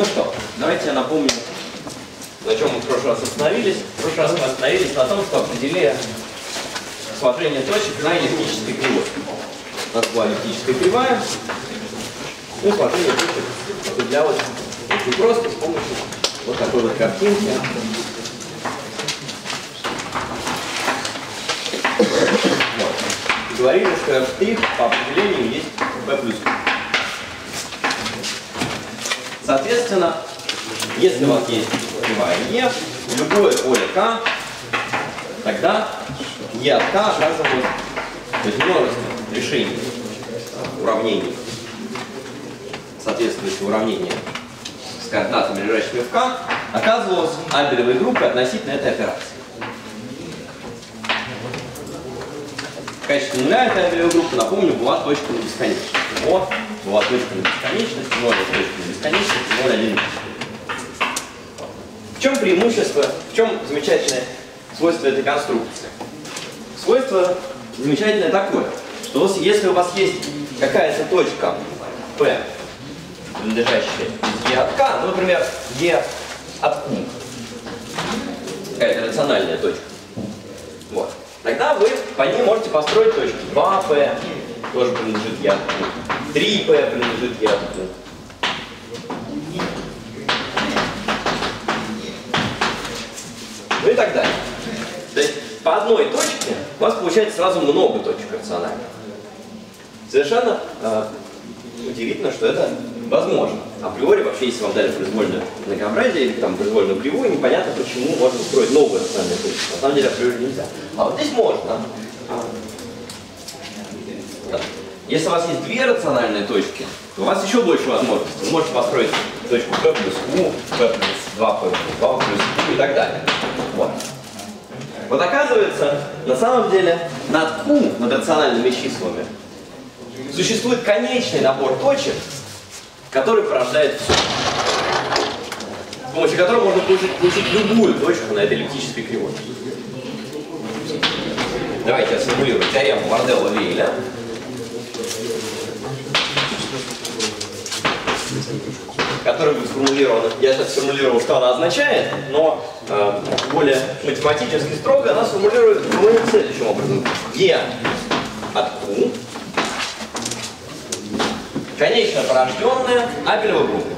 Ну что, давайте я напомню, на чем мы в прошлый раз остановились. В прошлый раз мы остановились на том, что определили сложение точек на эллиптической кривой. У нас была эллиптическая кривая, ну, сложение точек определялось очень просто с помощью вот такой вот картинки. Вот. Говорили, что f' по определению есть b плюс. Соответственно, если у вас есть кривая e, любое поле k, тогда e от k оказывалось, то есть уравнений, соответствующее уравнение с координатами, лежащими в k, оказывалось абелевой группой относительно этой операции. В качестве нуля этой абелевой группы, напомню, была точка на бесконечность. Была точка на бесконечность, 0 точка на бесконечность, 0, 1. В чем преимущество, в чем замечательное свойство этой конструкции? Свойство замечательное такое, что если у вас есть какая-то точка P, принадлежащая E от K, ну, например, E от Q, какая-то рациональная точка, вот, тогда вы по ней можете построить точки 2P, тоже принадлежит Q, 3P принадлежит Q, ну и так далее. То есть по одной точке у вас получается сразу много точек рациональных. Совершенно э, удивительно, что это возможно. Априори вообще, если вам дали произвольное многообразие или там произвольную кривую, непонятно, почему можно строить новую рациональную точку. На самом деле априори нельзя. А вот здесь можно. Если у вас есть две рациональные точки, то у вас еще больше возможностей. Вы можете построить точку p плюс q, p плюс 2p плюс 2 плюс q и так далее. Вот. Вот оказывается, на самом деле, над q, над рациональными числами, существует конечный набор точек, который порождает все. С помощью которого можно получить, получить любую точку на этой эллиптической кривой. Давайте я сформулирую теорему Варделла-Вейля. Которая будет сформулирована. Я сейчас сформулировал, что она означает, но э, более математически строго она сформулирует формулирует следующим образом. E от Q конечно порожденная Абелева группа.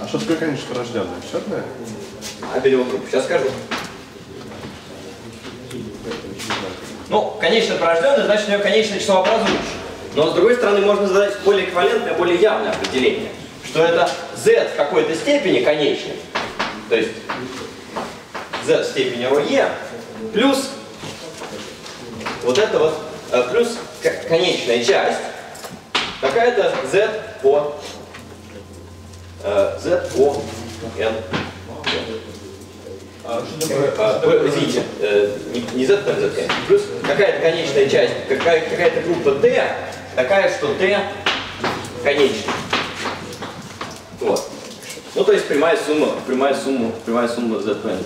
А что такое, конечно, порожденное? Черное? Абелева группа. Сейчас скажу. Ну, конечно порожденное, значит, у нее конечное число образующее. Но, с другой стороны, можно задать более эквивалентное, более явное определение, что это z в какой-то степени конечный, то есть z в степени ρe, плюс вот это вот, э, плюс конечная часть, какая-то z по э, z по n. А, а, извините, э, не, z n, z плюс какая-то конечная часть, какая, какая-то группа t, такая, что t конечная. Вот. Ну, то есть прямая сумма, прямая сумма, прямая сумма z n.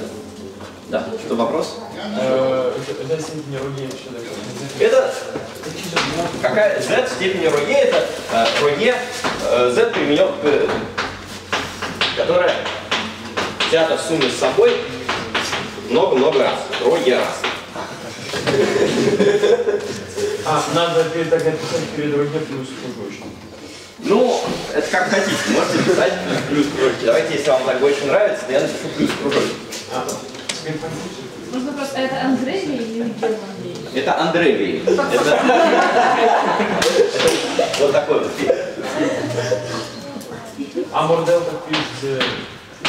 Да, что вопрос? Это какая z в степени ρe, это ρe z применен, которая взята в сумме с собой много-много раз. Ρe раз. А, надо перед так написать перед роге плюс кружочек. Ну, это как хотите. Можете писать плюс кружочки. Давайте, если вам так больше нравится, то я напишу плюс кружочек. Можно просто, это Андрей или Герман Это Андрей Это это вот такой вот фильм. А мордел так пишется.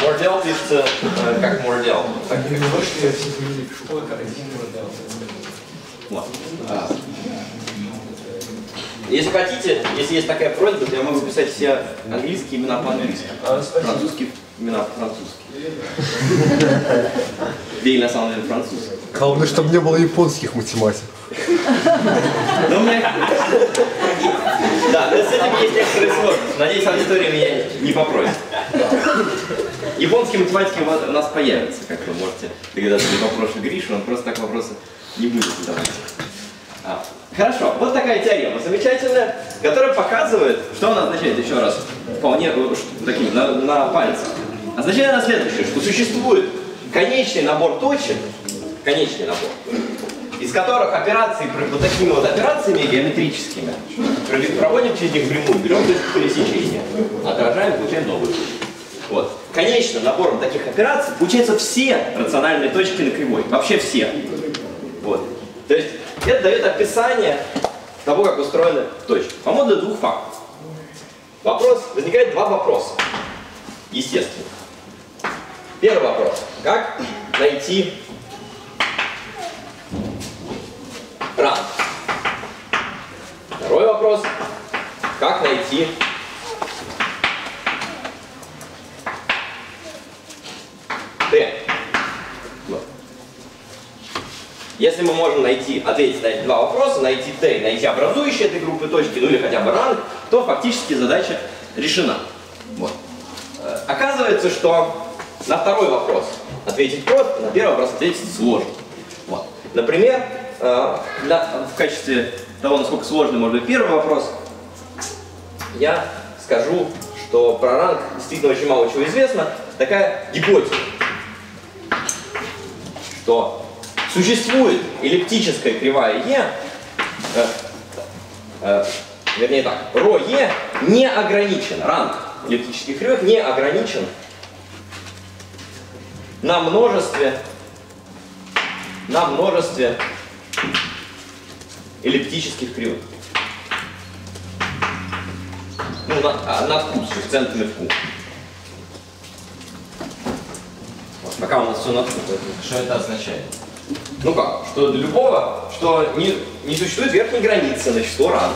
Мордел пишется э, как мордел. Так, один мордел. Вот. А. Если хотите, если есть такая просьба, то я могу писать все английские имена по-английски. А. Французские имена по-французски. Вей на самом деле французский. Главное, чтобы не было японских математик. Ну, меня... Да, с этим есть некоторые сложности. Надеюсь, аудитория меня не попросит. Японские математики у нас появятся, как вы можете догадаться, не вопросы Гриши, он просто так вопросы не будет задавать. А. Хорошо, вот такая теорема замечательная, которая показывает, что она означает еще раз, вполне э, таким, на, на пальцах. Означает она следующее, что существует конечный набор точек, конечный набор, из которых операции, вот такими вот операциями геометрическими, проводим через них прямую, берем точку пересечения, отражаем, получаем новую точку. Вот. Конечным набором таких операций получаются все рациональные точки на кривой, вообще все. Вот. То есть это дает описание того, как устроены точки. По модулю двух фактов. Вопрос, возникает два вопроса. Естественно. Первый вопрос. Как найти ранг? Второй вопрос. Как найти Т? Если мы можем найти, ответить на эти два вопроса, найти Т и найти образующие этой группы точки, ну или хотя бы ранг, то фактически задача решена. Вот. Э, Оказывается, что на второй вопрос ответить просто, на первый вопрос ответить сложно. Вот. Например, э, для- в качестве того, насколько сложный может быть первый вопрос, я скажу, что про ранг действительно очень мало чего известно. Такая гипотеза, что существует эллиптическая кривая Е, э, э, вернее так, ро Е не ограничен, ранг эллиптических кривых не ограничен на множестве, на множестве эллиптических кривых. Ну, на, а, над q, с коэффициентами в q. Вот, пока у нас все поэтому- Что это означает? Ну как, что для любого, что не, не существует верхней границы на число ранг.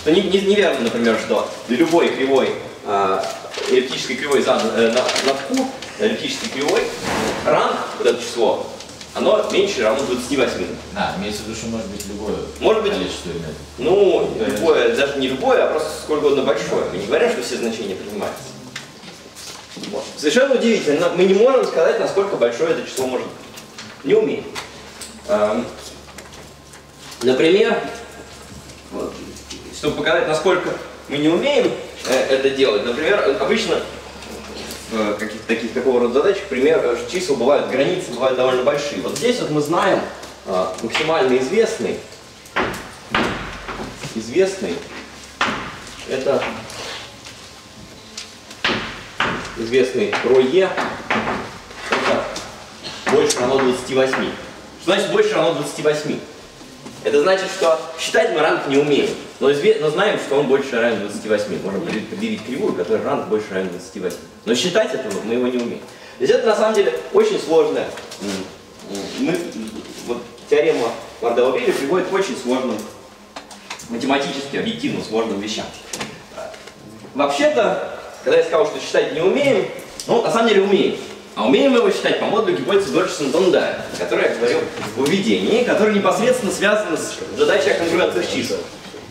Что не, не- неверно, например, что для любой кривой, а, эллиптической кривой зад, э, на, над q, эллиптической кривой, ранг, вот это число, оно меньше равно 28. А, имеется в виду, что может быть любое Может быть. количество элементов. Ну, любое, даже не любое, а просто сколько угодно большое. Мы не говорим, что все значения принимаются. Вот. Совершенно удивительно. Мы не можем сказать, насколько большое это число может быть. Не умеем. Эм, Например, вот, чтобы показать, насколько мы не умеем э, это делать, например, обычно в каких-то таких такого рода задачах, пример, э, числа бывают, границы бывают довольно большие. Вот здесь вот мы знаем э, максимально известный, известный, это известный это больше равно 28. Что значит больше равно 28? Это значит, что считать мы ранг не умеем, но, изве- но знаем, что он больше равен 28. Можем предъявить- кривую, которая ранг больше равен 28. Но считать этого мы его не умеем. То есть это на самом деле очень м, Мы, вот, теорема Мардела-Белли приводит к очень сложным, математически, объективно сложным вещам. Вообще-то, когда я сказал, что считать не умеем, ну, на самом деле умеем. А умеем его считать по модулю гипотезы Дольчесон Донда, о которой я говорил в введении, который непосредственно связан с задачей о конгруентных числах.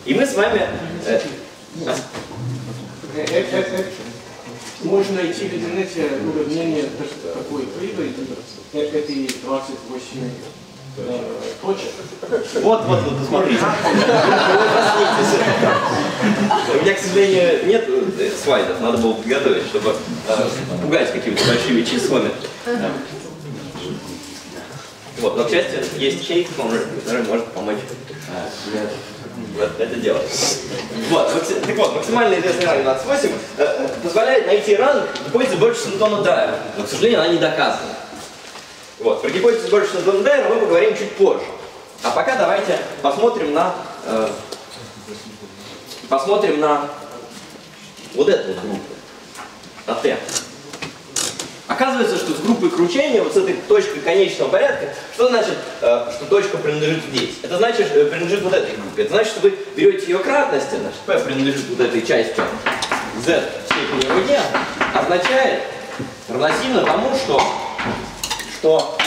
И мы с вами... э, э, Можно найти в интернете уравнение такой кривой, э, этой 28 э, точек. вот, вот, вот, смотрите. У меня, к сожалению, нет э, слайдов, надо было подготовить, чтобы э, пугать какими-то большими числами. Вот, но, к счастью, есть чейк, который может помочь э, вот это делать. Вот, так вот, максимально известный ранг 28 э, э, позволяет найти ранг гипотезы Больчесона Дайера, но, к сожалению, она не доказана. Вот, про гипотезу Больчесона Дайера мы поговорим чуть позже. А пока давайте посмотрим на э, посмотрим на вот эту вот группу, на Т. Оказывается, что с группой кручения, вот с этой точкой конечного порядка, что значит, э, что точка принадлежит здесь? Это значит, э, принадлежит вот этой группе. Это значит, что вы берете ее кратности, значит, P принадлежит вот этой части Z в степени РОЕ, означает равносильно тому, что, что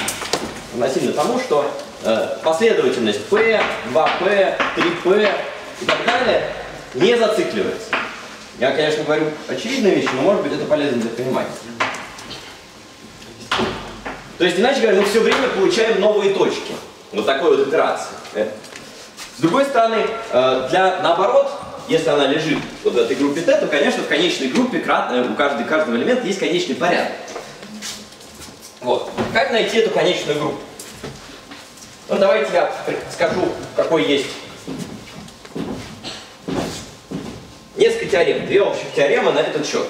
равносильно тому, что э, последовательность P, 2P, 3P и так далее не зацикливается. Я, конечно, говорю очевидные вещи, но может быть это полезно для понимания. То есть, иначе говоря, мы все время получаем новые точки. Вот такой вот итерации. Э, С другой стороны, э, для наоборот, если она лежит вот в этой группе Т, то, конечно, в конечной группе э, у каждой, каждого элемента есть конечный порядок. Вот. Как найти эту конечную группу? Ну, давайте я скажу, какой есть несколько теорем, две общих теоремы на этот счет.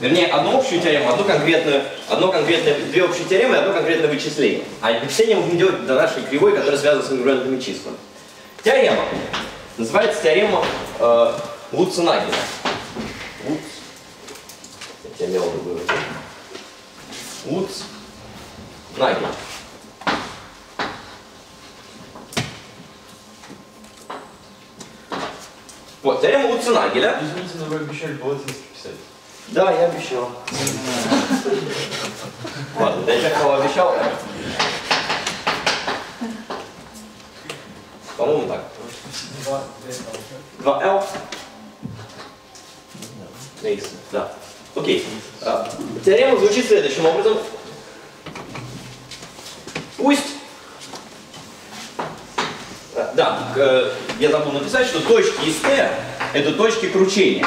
Вернее, одну общую теорему, одну конкретную, одно конкретное, две общие теоремы и одно конкретное вычисление. А вычисление мы будем делать до нашей кривой, которая связана с ингруентными числами. Теорема. Называется теорема э, Луценагеля. Луц. Я тебя виду. Луц. Нагель. Вот, теорема Луценагеля. Извините, но вы обещали полотенце писать. Да, я обещал. Ладно, я тебе кого обещал. По-моему, так. 2L. На X, да. Окей. А, Теорема звучит следующим образом. Пусть... А, Да, э, я забыл написать, что точки из Т это точки кручения.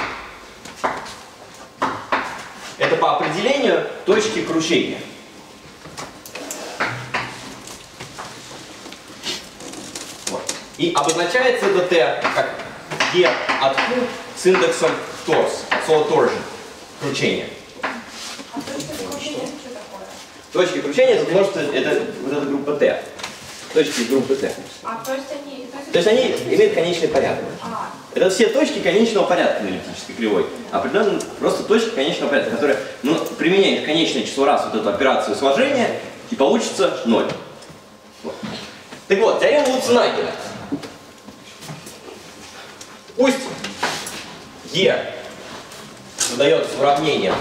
Это по определению точки кручения. И обозначается это Т как Е от Q с индексом торс, slow torsion, кручение. А точка кручения что такое? Точки кручения это множество, это вот эта группа Т. Точки группы Т. А то есть они... То есть они имеют конечный порядок. А, Это все точки конечного порядка на эллиптической кривой. Определенно просто точки конечного порядка, которые ну, применяют конечное число раз вот эту операцию сложения, и получится 0. Вот. Так вот, теорема Луценагеля. Пусть Е задается уравнением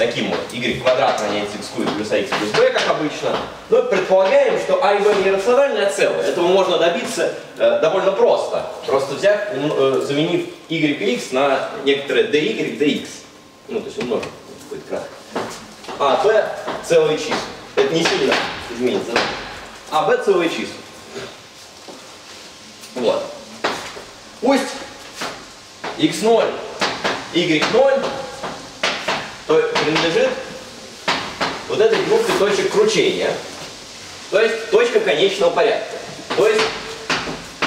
таким вот, y квадрат равняется x куб плюс ax плюс b, как обычно. Но предполагаем, что а и b не рациональное целое. Этого можно добиться э, довольно просто. Просто взяв, э, заменив y и x на некоторые dy, dx. Ну, то есть умножить будет кратко. А, b целые числа. Это не сильно изменится. А, b целые числа. Вот. Пусть x0, y0 то принадлежит вот этой группе точек кручения, то есть точка конечного порядка. То есть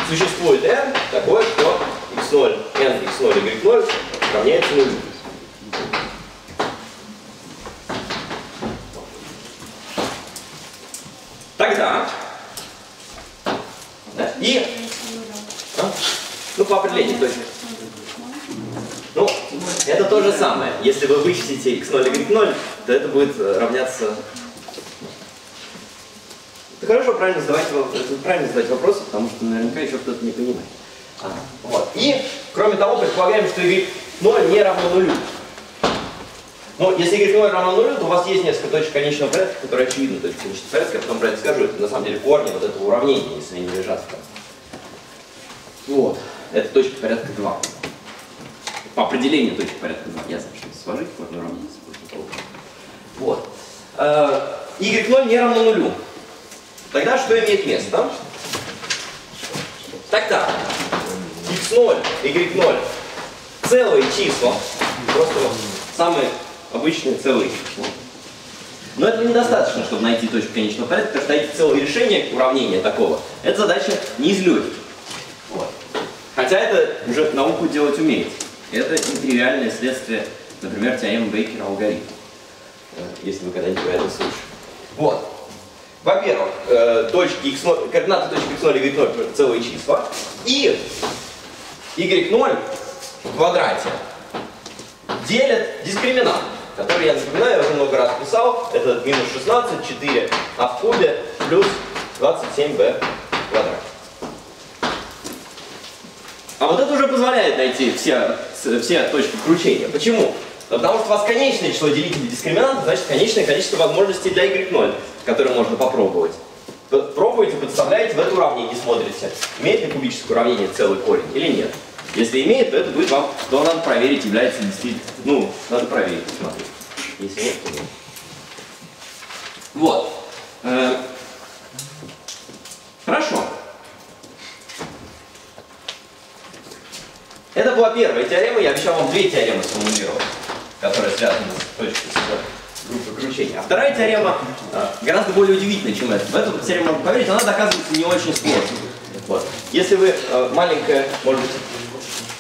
существует n такое, что x0, n, x0, y0 равняется нулю. Тогда да, и а? ну по определению точно. То же самое. Если вы вычтите x0 и y0, то это будет э, равняться... Это хорошо, правильно задавать, это правильно задать вопросы, потому что наверняка еще кто-то не понимает. А, вот. И, кроме того, предполагаем, что y0 не равно нулю. Но если y0 равно нулю, то у вас есть несколько точек конечного порядка, которые очевидны. Есть конечный порядок, я потом про это скажу, это на самом деле корни вот этого уравнения, если они лежат в. Вот. Это точка порядка 2. По определению точки порядка 2. Ясно, что сложить после того. Вот. Э, y0 не равно нулю. Тогда что имеет место? Тогда x0, y0 целые числа, просто самые обычные целые числа. Но этого недостаточно, чтобы найти точку конечного порядка, потому что найти целое решение уравнения такого, это задача не из легких. Вот. Хотя это уже науку делать умеет. Это нетривиальное следствие, например, теоремы Бейкера алгоритма. Э, Если вы когда-нибудь про это слышали. Вот. Во-первых, э, точки x0, координаты точки x0 и y0 целые числа. И y0 в квадрате делят дискриминант, который, я напоминаю, я уже много раз писал, это минус 16, 4 а в кубе плюс 27b в квадрате. А вот это уже позволяет найти все, все точки кручения. Почему? Потому что у вас конечное число делителей дискриминанта, значит конечное количество возможностей для y0, которые можно попробовать. Пробуете, подставляете в это уравнение, смотрите, имеет ли кубическое уравнение целый корень или нет. Если имеет, то это будет вам, то надо проверить, является действительно, ну, надо проверить, посмотреть. Если нет, то нет. Вот. Э, Хорошо. Это была первая теорема, я обещал вам две теоремы сформулировать, которые связаны с точкой с группой кручения. А вторая теорема э, гораздо более удивительная, чем эта. В эту теорему можно поверить, она доказывается не очень сложно. Вот. Если вы э, маленькое, может быть,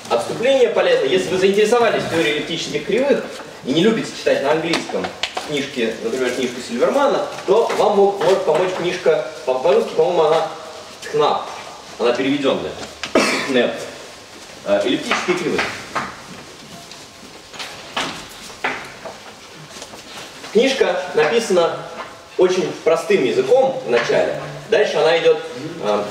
отступление полезно, если вы заинтересовались теорией эллиптических кривых и не любите читать на английском книжки, например, книжку Сильвермана, то вам мог- может помочь книжка, по- по-русски, по-моему, она ТХНАП, она переведенная. Э, Эллиптические кривые. Книжка написана очень простым языком в начале. Дальше она идет э,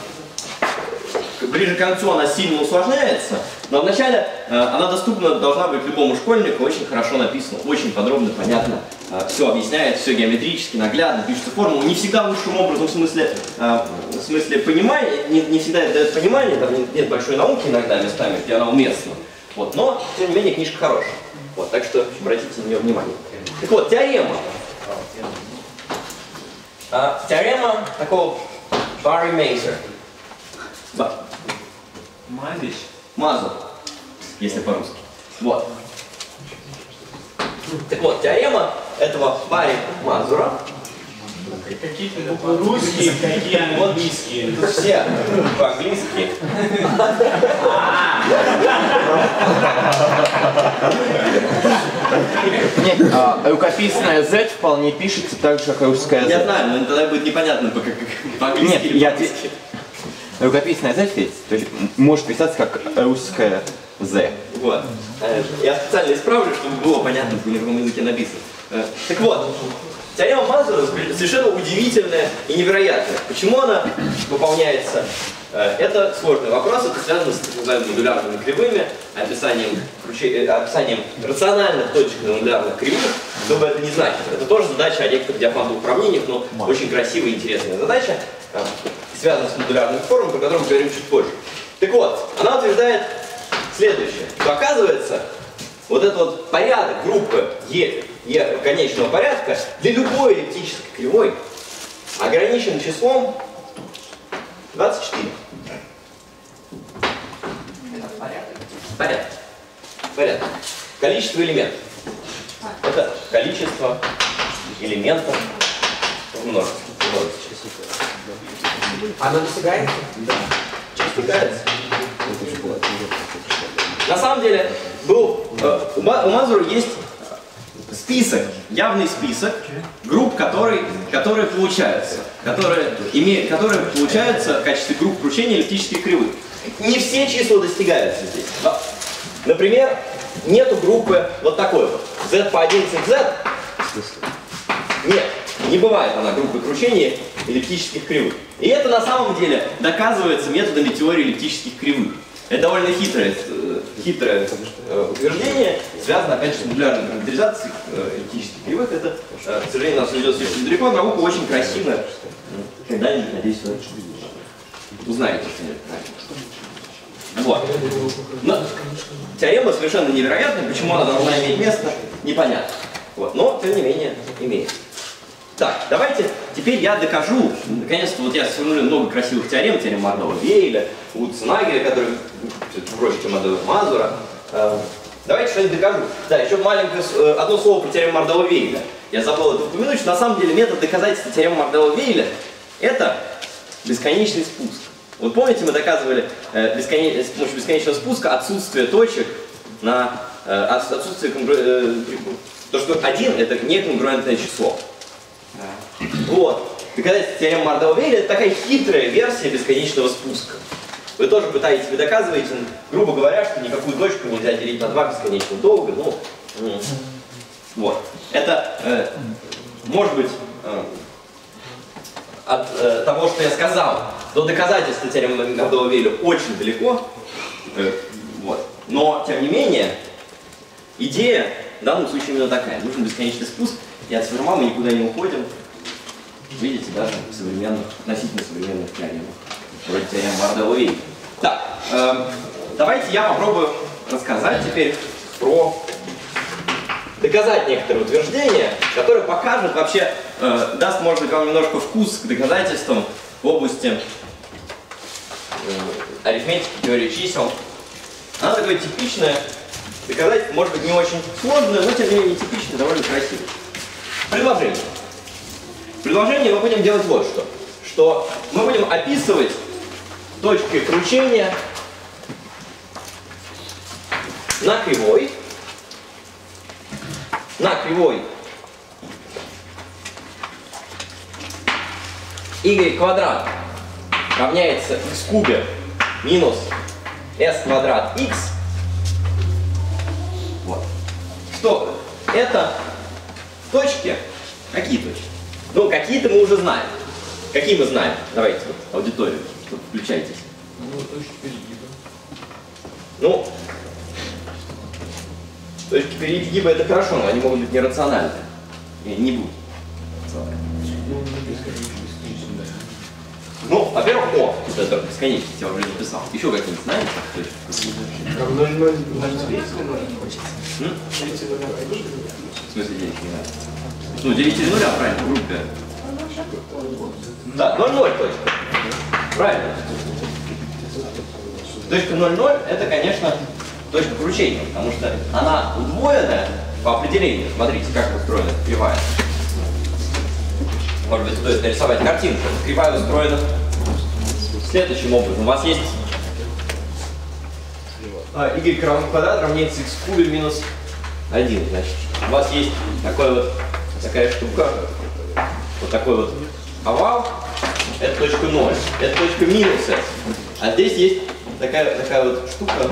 ближе к концу она сильно усложняется, но вначале э, она доступна должна быть любому школьнику, очень хорошо написана, очень подробно, понятно, все объясняет, все геометрически, наглядно, пишется формулы, не всегда лучшим образом, в смысле, э, в смысле понимания, не, не всегда это дает понимание, там нет, нет большой науки иногда местами, где она уместна, вот, но, тем не менее, книжка хорошая, вот, так что обратите на нее внимание. Так вот, теорема. А, теорема такого Барри Мейзер. Мазич. Мазур, если по-русски. Вот. Так вот, теорема этого Барри Мазура. Какие-то буквы русские, какие английские. Все по-английски. Нет, а, рукописная Z вполне пишется так же, как и русская Я Z. знаю, но тогда будет непонятно по- как- по-английски Нет, я Рукописная Z ведь, то есть может писаться как русская Z. Вот. Э, Я специально исправлю, чтобы было понятно, на каком языке написано. Э, Так вот, теорема Мазура совершенно удивительная и невероятная. Почему она выполняется? Э, Это сложный вопрос, это связано с так называемыми модулярными кривыми, описанием, описанием рациональных точек на модулярных кривых, что бы это ни значило. Это тоже задача о некоторых диафантовых уравнениях, но очень красивая и интересная задача, связана с модулярными формами, про которые мы поговорим чуть позже. Так вот, она утверждает следующее, что оказывается, вот этот вот порядок группы Е, Е конечного порядка для любой эллиптической кривой ограничен числом 24. Это порядок. Порядок. Порядок. Количество элементов. Это количество элементов в множестве. В множестве. Она достигается? Достигается. На самом деле, был, э, у, Ма- у Мазура есть список, явный список групп, которые, которые получаются, которые, име, которые получаются в качестве групп кручения эллиптических кривых. Не все числа достигаются здесь. Да. Например, нету группы вот такой вот, z по 11 z. Нет, не бывает она группы кручения эллиптических кривых. И это на самом деле доказывается методами теории эллиптических кривых. Это довольно хитрое, э, хитрое э, утверждение, связано, опять же, с модулярной характеризацией э, эллиптических кривых. Это, э, к сожалению, нас ведет слишком далеко, наука очень красивая. Когда-нибудь, надеюсь, вы узнаете что-нибудь. Вот. Но теорема совершенно невероятная, почему она должна иметь место, непонятно. Вот. Но, тем не менее, имеет. Так, давайте, теперь я докажу, наконец-то вот я сформулирую много красивых теорем, теорема Мардова Вейля, Уцнагеля, который проще, чем Мазура. Э, Давайте что-нибудь докажу. Да, еще маленькое, э, одно слово про теорему Мардова Вейля. Я забыл это упомянуть, что на самом деле метод доказательства теоремы Мардова Вейля это бесконечный спуск. Вот помните, мы доказывали э, бесконе- с помощью бесконечного спуска отсутствие точек на э, от- отсутствие конгру- э, то, что один это не конгруентное Вот. Доказательство теоремы Мардова Вейля это такая хитрая версия бесконечного спуска. Вы тоже пытаетесь, вы доказываете, грубо говоря, что никакую точку нельзя делить на два бесконечно долго. Ну, вот. Это э, может быть э, от э, того, что я сказал, до доказательства теоремы Мардова Вейля очень далеко. Э, вот. Но, тем не менее, идея в данном случае именно такая. Нужен бесконечный спуск, и от сверма мы никуда не уходим. Видите, даже в современных, относительно современных теоремах. Вроде теорем Мардела Вейля. Так, эм, давайте я попробую рассказать теперь про доказать некоторые утверждения, которые покажут вообще, э, даст, может быть, вам немножко вкус к доказательствам в области э, арифметики, теории чисел Она такое типичное, доказать может быть не очень сложное, но тем не менее типичное, довольно красивое. Предложение. Предложение мы будем делать вот что. Что мы будем описывать точки кручения на кривой, на кривой y квадрат равняется x кубе минус s квадрат x. Вот. Что это точки? Какие точки? Ну, какие-то мы уже знаем. Какие мы знаем? Давайте, вот, аудиторию, вот, включайтесь. Ну, точки перегиба это хорошо, но они могут быть нерациональны. И не будут. рациональны. Ну, во-первых, О, это бесконечность я уже написал. Еще какие-нибудь знаете? Там 0, 0, 0, 30 0. М? 30 0. В смысле делить не надо? Ну, делите нуля, правильно, в группе. Да, 0,0 точка. Правильно. Точка 0,0 это, конечно, точка кручения, потому что она удвоенная по определению. Смотрите, как устроена кривая. Может быть, стоит нарисовать картинку. Кривая устроена следующим образом. У вас есть а, y равно квадрат равняется x в кубе минус 1. Значит, у вас есть такой вот, такая штука, вот такой вот овал, это точка 0, это точка минус s. А здесь есть такая, такая вот штука,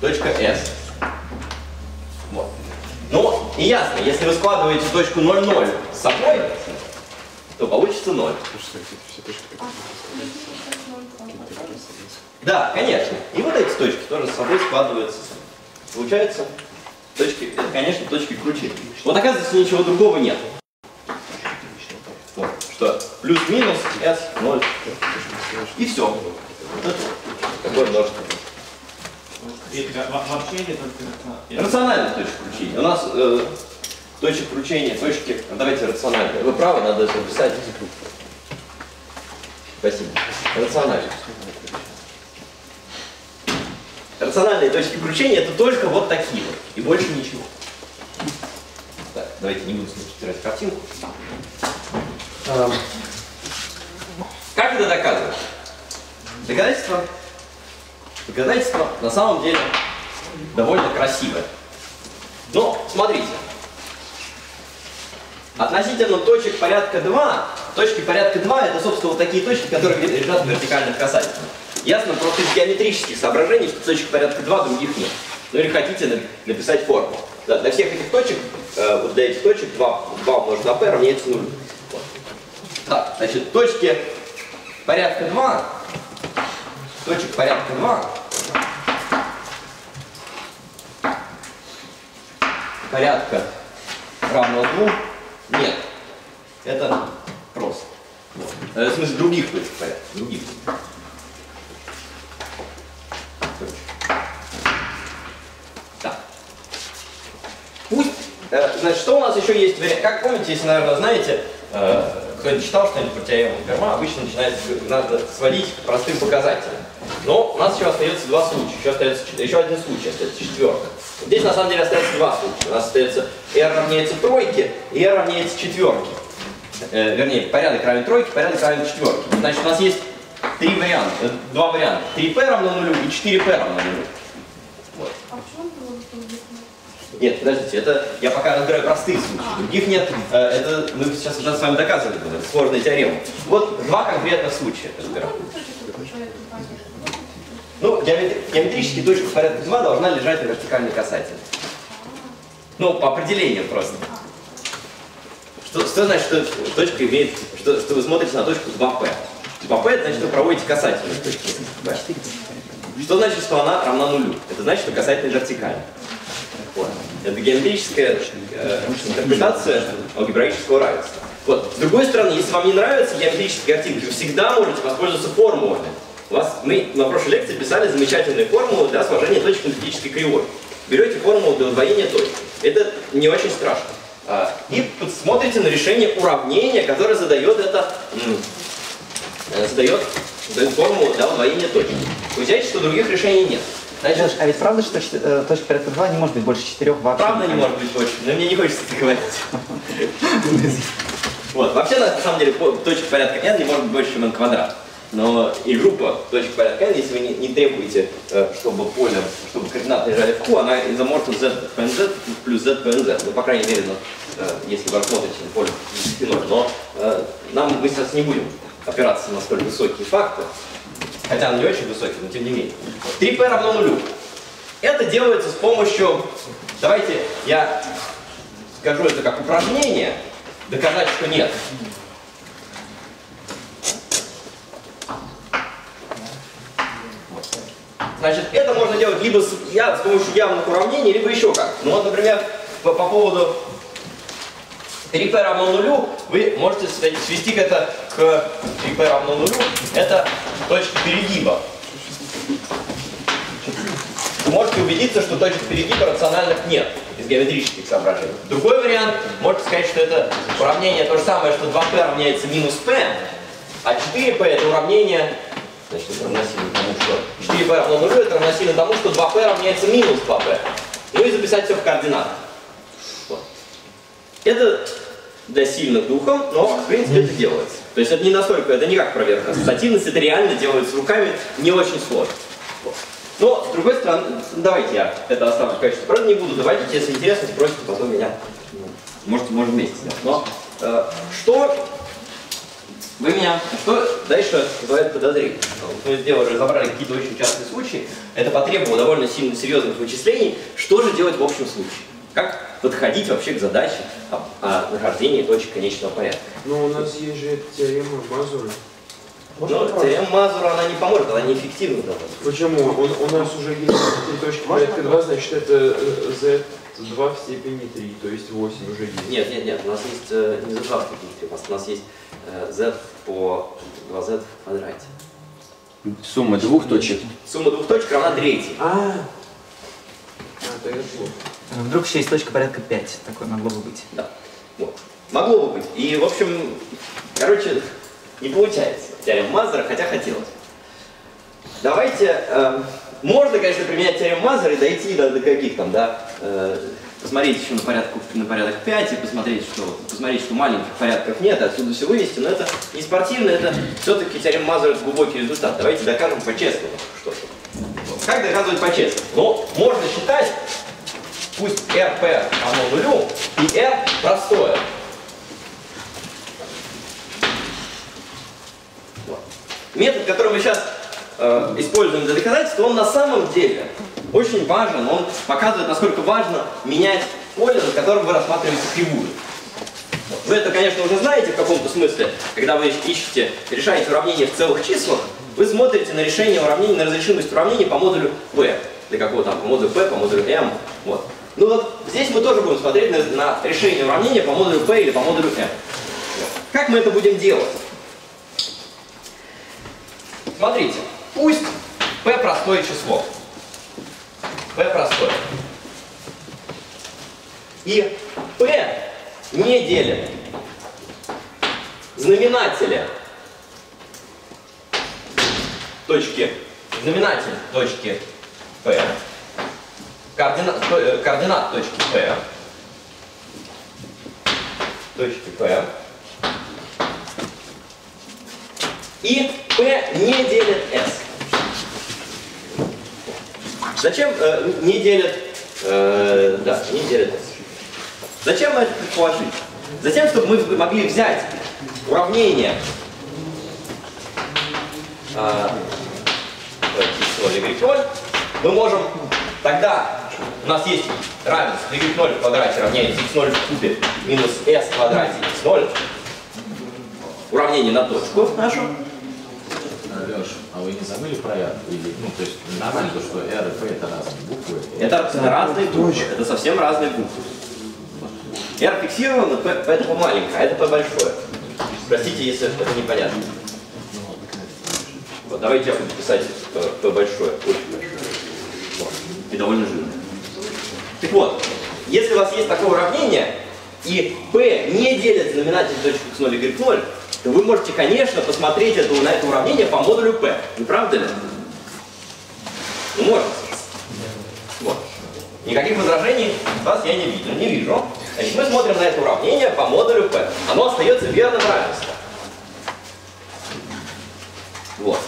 точка s. Вот. Ну, и ясно, если вы складываете точку 0,0 с собой, то получится 0. Да, конечно. И вот эти точки тоже с собой складываются. Получается точки, это, конечно, точки кручения. Вот оказывается, ничего другого нет. Вот, что плюс-минус s 0. И все. Вот Такое множество. Рациональная точка кручения. У нас э, точек кручения, точки, ну, давайте рациональные. Вы правы, надо это записать. Спасибо. Рациональные. Рациональные точки кручения это только вот такие вот. И больше ничего. Так, давайте не буду стирать картинку. Эм, Как это доказывать? Доказательство? Доказательство на самом деле довольно красивое. Но, смотрите. Относительно точек порядка 2, точки порядка 2 это, собственно, вот такие точки, которые лежат в вертикальных касательных. Ясно просто из геометрических соображений, что точек порядка 2 других нет. Ну или хотите на- написать форму. Да, для всех этих точек, э, вот для этих точек 2, 2 умножить на p равняется 0. Вот. Так, значит, точки порядка 2, точек порядка 2, порядка равного 2 нет. Это просто. Вот. Э, В смысле других точек порядка, других. Пусть, э, значит, что у нас еще есть вариант? Как помните, если, наверное, знаете, э, кто-нибудь читал что-нибудь про теорему Ферма, обычно начинается, надо сводить к простым показателям. Но у нас еще остается два случая, еще, остается, еще один случай, остается четверка. Здесь на самом деле остается два случая. У нас остается r равняется тройке и r равняется четверке. Э, вернее, порядок равен тройке, порядок равен четверке. Значит, у нас есть три варианта, э, два варианта. 3p равно нулю и 4p равно нулю. А почему Нет, подождите, это я пока разбираю простые случаи. Других нет. Э, Это мы сейчас уже с вами доказывали, сложная теорема. Вот два конкретных случая разбираем. Ну, геометри- геометрически точка в порядке 2 должна лежать на вертикальной касательной. Ну, по определению просто. Что, что значит, что точка имеет, что, что вы смотрите на точку 2p? 2p это значит, вы проводите касательную точку. Что значит, что она равна нулю? Это значит, что касательная вертикальна. Вот. Это геометрическая э, интерпретация алгебраического равенства. Вот. С другой стороны, если вам не нравятся геометрические картинки, вы всегда можете воспользоваться формулами. У вас, мы на прошлой лекции писали замечательные формулы для сложения точек на электрической кривой. Берете формулу для удвоения точки. Это не очень страшно. А, И смотрите на решение уравнения, которое задает это э, задает, задает формулу для удвоения точки. Вы знаете, что других решений нет. Значит, Леш, а ведь правда, что э, точка порядка 2 не может быть больше 4 вообще? правда не может быть больше, но мне не хочется это говорить. Вот, вообще, на самом деле, точек порядка n не может быть больше, чем n квадрат. Но и группа точек порядка если вы не, не требуете, э, чтобы поле, чтобы координаты лежали в Q, она изоморфна z по nz плюс z по nz. Ну, по крайней мере, ну, э, если вы рассмотрите поле спиной. Но э, нам мы сейчас не будем опираться на столь высокие факты, хотя они не очень высокие, но тем не менее. 3p равно нулю. Это делается с помощью, давайте я скажу это как упражнение, доказать, что нет. Значит, это можно делать либо с, я, с помощью явных уравнений, либо еще как. Ну вот, например, по, по поводу 3p равно нулю, вы можете све- свести это к 3p равно нулю. Это точка перегиба. Вы можете убедиться, что точек перегиба рациональных нет из геометрических соображений. Другой вариант, можете сказать, что это уравнение то же самое, что 2p равняется минус p, а 4p это уравнение, значит, это равносильно тому, что 4p равно нулю, это равносильно тому, что 2p равняется минус 2p. Ну и записать все в координатах. Вот. Это для сильных духом, но в принципе это делается. То есть это не настолько, это не как проверка ассоциативности, это реально делается руками, не очень сложно. Вот. Но, с другой стороны, давайте я это оставлю в качестве правда не буду давайте, если интересно, спросите потом меня. Ну, Может, может вместе сделать. Но э, что вы меня, что дальше вызывает подозрение? Мы сделали, разобрали какие-то очень частные случаи, это потребовало довольно сильно серьезных вычислений. Что же делать в общем случае? Как подходить вообще к задаче о, о нахождении точек конечного порядка? Ну, у нас есть же теорема Мазура. Но теорема Мазура, она не поможет, она неэффективна для вас. Почему? Он, у нас уже есть три точки порядка 2, значит это э, z2 в степени 3, то есть 8 уже есть. Нет, нет, нет, у нас есть э, не z2 в степени 3, у нас, у нас есть z по 2z в квадрате. Сумма двух точек. Сумма двух точек равна третьей. А, а, плохо. Вдруг еще есть точка порядка 5, такое могло бы быть. Да. Вот. Могло бы быть. И, в общем, короче, не получается теорема Мазера, хотя хотелось. Давайте, э, можно, конечно, применять теорему Мазера и дойти до, до каких там, да, э, посмотреть еще на, порядку, на порядок 5 и посмотреть, что, посмотреть, что маленьких порядков нет, отсюда все вывести, но это не спортивно, это все-таки теорема Мазера глубокий результат. Давайте докажем по-честному что-то. Как доказывать по-честному? Ну, можно считать, пусть RP равно нулю, и R простое. Метод, который мы сейчас э, используем для доказательства, он на самом деле очень важен. Он показывает, насколько важно менять поле, над которым вы рассматриваете. Вот. Вы это, конечно, уже знаете в каком-то смысле. Когда вы ищете, решаете уравнение в целых числах, вы смотрите на решение уравнений, на разрешимость уравнений по модулю P. Для какого там, по модулю P, по модулю M. Вот. Ну вот здесь мы тоже будем смотреть на, на решение уравнения по модулю P или по модулю M. Как мы это будем делать? Смотрите, пусть P простое число. P простое. И P не делит знаменателя точки, знаменатель. Точки. P, координат, э, координат точки P, точки P, и P не делит S. Зачем э, не делит, э, да, не делит S? Зачем мы это предположить? Затем, чтобы мы могли взять уравнение давайте, x0, y0, мы можем тогда, у нас есть равенство y0 в квадрате равняется x0 в кубе минус s в квадрате x0, уравнение на точку нашу, Леш, а вы не забыли про R? Или, ну, то есть нормально, то, что R и P это разные буквы. это разные буквы, это совсем разные буквы. R фиксировано, P, P это маленькое, а это P большое. Простите, если это непонятно. Вот, давайте я буду писать P, P большое, очень большое. Вот. И довольно жирное. Так вот, если у вас есть такое уравнение, и P не делит знаменатель точек x0 и y0, то вы можете, конечно, посмотреть это, на это уравнение по модулю P. Не правда ли? Ну, можете. Никаких возражений от вас я не вижу. Не вижу. Значит, мы смотрим на это уравнение по модулю P. Оно остается верным равенством. Вот.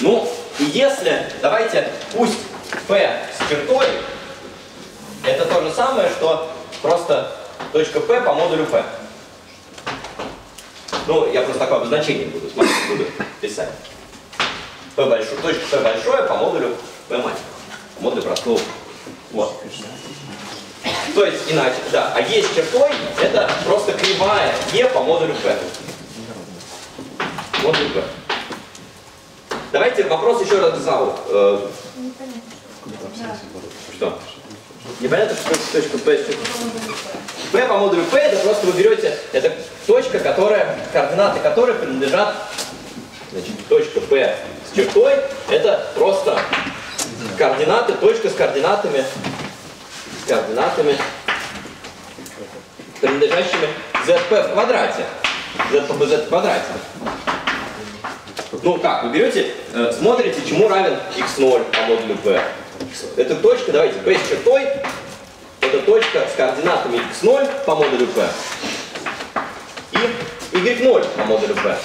Ну, и если, давайте, пусть P с чертой, это то же самое, что просто точка P по модулю P. Ну, я просто такое обозначение буду, смотрите, буду писать. P большое, точка P большое по модулю P маленького. По модулю простого. Вот. То есть, иначе, да, а есть чертой, это просто кривая E по модулю P. Модуль P. Давайте вопрос еще раз назову. Э, что? Непонятно, что точка P. P по модулю P это просто вы берете, это точка, которая, координаты которой принадлежат, значит, точка P с чертой, это просто координаты, точка с координатами, с координатами, принадлежащими zp в квадрате, z по z в квадрате. Ну как, вы берете, э, смотрите, чему равен x0 по модулю p. Это точка, давайте, p с чертой, это точка с координатами x0 по модулю p и y0 по модулю p.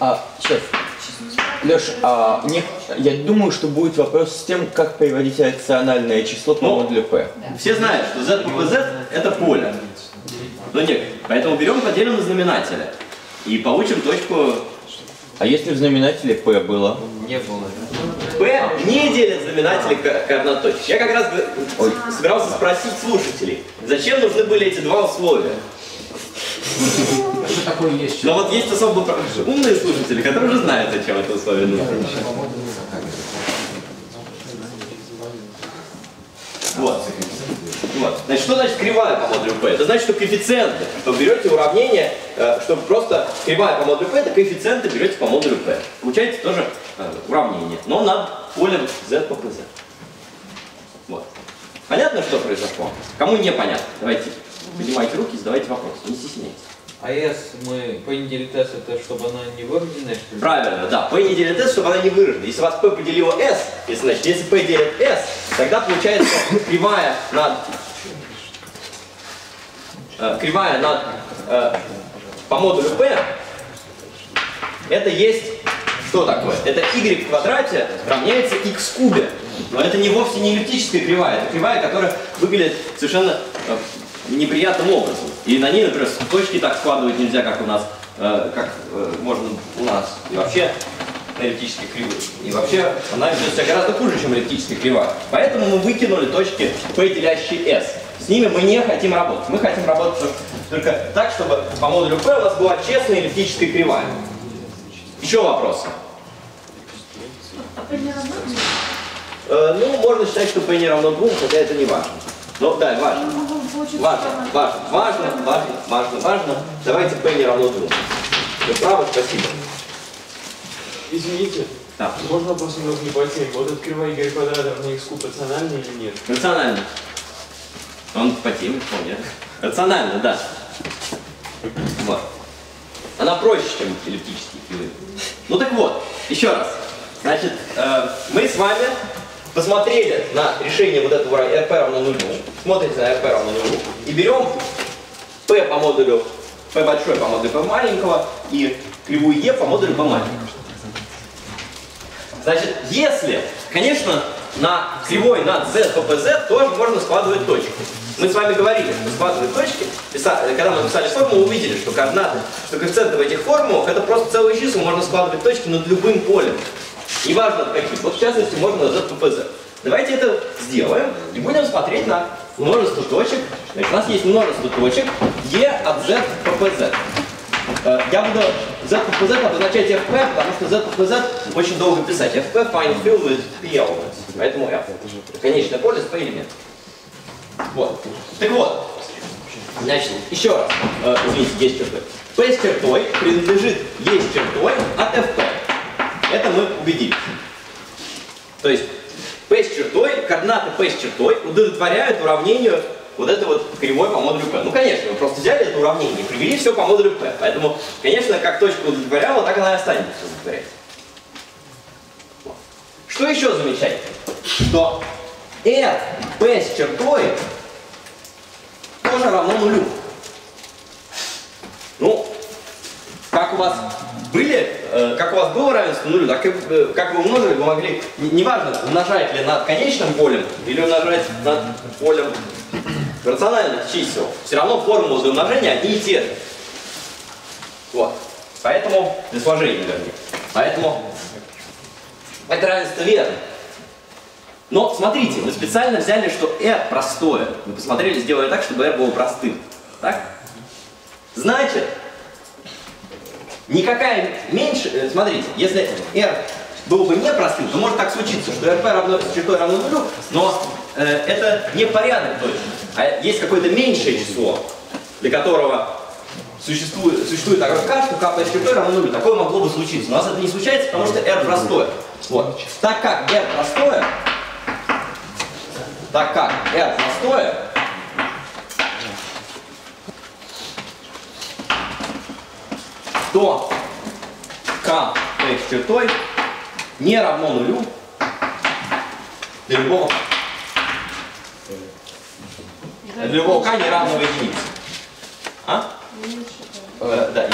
А, сейчас. Леш, а, не, я думаю, что будет вопрос с тем, как переводить рациональное число по Ну, модулю P. Все знают, что z по z это поле. Но нет, поэтому берем поделим на знаменателя и получим точку А если в знаменателе P было? P не делит знаменатели ко- координат точек. Я как раз г- собирался спросить слушателей, зачем нужны были эти два условия? Что такое есть? Но вот есть особо умные слушатели, которые уже знают, зачем это условие нужно. Вот. Вот. Значит, что значит кривая по модулю P? Это значит, что коэффициенты, что берете уравнение, э, что просто кривая по модулю P, это коэффициенты берете по модулю P. Получаете тоже э, уравнение, но над полем Z по PZ. Вот. Понятно, что произошло? Кому не понятно? Давайте поднимайте руки, задавайте вопросы, не стесняйтесь. А S мы поняли тест, это чтобы она не выраженная, что ли? Правильно, да. P не делит S, чтобы она не выражена. Если у вас P поделила S, если, значит, если P делит S, тогда получается кривая над кривая над э, по модулю P это есть что такое? Это y в квадрате равняется x в кубе. Но это не вовсе не эллиптическая кривая, это кривая, которая выглядит совершенно э, неприятным образом. И на ней, например, точки так складывать нельзя, как у нас, э, как э, можно у нас. И вообще на эллиптической кривой. И вообще она ведет себя гораздо хуже, чем эллиптическая кривая. Поэтому мы выкинули точки P, делящие S. С ними мы не хотим работать. Мы хотим работать только так, чтобы по модулю P у нас была честная эллиптическая кривая. Еще вопросы? А P не равно? Э, ну, можно считать, что P не равно 2, хотя это не важно. Но да, важно. Ну, Важно, важно, важно, важно, важно, важно. Давайте P не равно 2. Вы правы, спасибо. Извините, Да. можно просто немного не по теме. Вот этот кривая y квадрат равно x куб рациональный или нет? Рационально. Он по теме вполне. Рационально, да. Вот. Она проще, чем эллиптические кривые. Ну так вот, еще раз. Значит, э, мы с вами посмотрели на решение вот этого rp равно нулю. Смотрите на rp равно нулю. И берем p по модулю p большой по модулю p маленького и кривую e по модулю p маленького. Значит, если, конечно, на кривой над z по pz тоже можно складывать точки. Мы с вами говорили, что складывать точки, когда мы писали формулу, увидели, что координаты, что коэффициенты в этих формулах, это просто целые числа, можно складывать точки над любым полем. Неважно от каких. Вот в частности, можно на z по pz. Давайте это сделаем и будем смотреть на множество точек. Значит, у нас есть множество точек e от z по pz. Э, Я буду z по pz обозначать fp, потому что z по pz очень долго писать. fp find fill with p elements. Поэтому f. Конечное поле с p элементами. Вот. Так вот. Значит, еще раз. Э, извините, есть чертой. p с чертой принадлежит с чертой от fp. Это мы убедились. То есть p с чертой, координаты p с чертой удовлетворяют уравнению вот это вот кривой по модулю p. Ну, конечно, вы просто взяли это уравнение и привели все по модулю p. Поэтому, конечно, как точка удовлетворяла, так она и останется удовлетворять. Что еще замечательно? Что R, P с чертой тоже равно нулю. Ну, как у вас были, э, как у вас было равенство нулю, так и, э, как вы умножили, вы могли, не- неважно, умножать ли над конечным полем или умножать над полем рациональных чисел, все равно формулы для умножения одни и те же. Вот. Поэтому, для сложения, вернее. Поэтому это равенство верно. Но смотрите, мы специально взяли, что r простое. Мы посмотрели, сделали так, чтобы r было простым. Так? Значит, никакая меньше... э, Смотрите, если r был бы непростым, то может так случиться, что rp равно, чертой равно нулю, но это не порядок точно, а есть какое-то меньшее число, для которого существует, существует k, что k с чертой равно нулю. Такое могло бы случиться. У нас это не случается, потому что r простое. Вот. Так как r простое, так как r простое, то k с чертой не равно нулю для любого для любого k не равного единице. А? Э, да, k.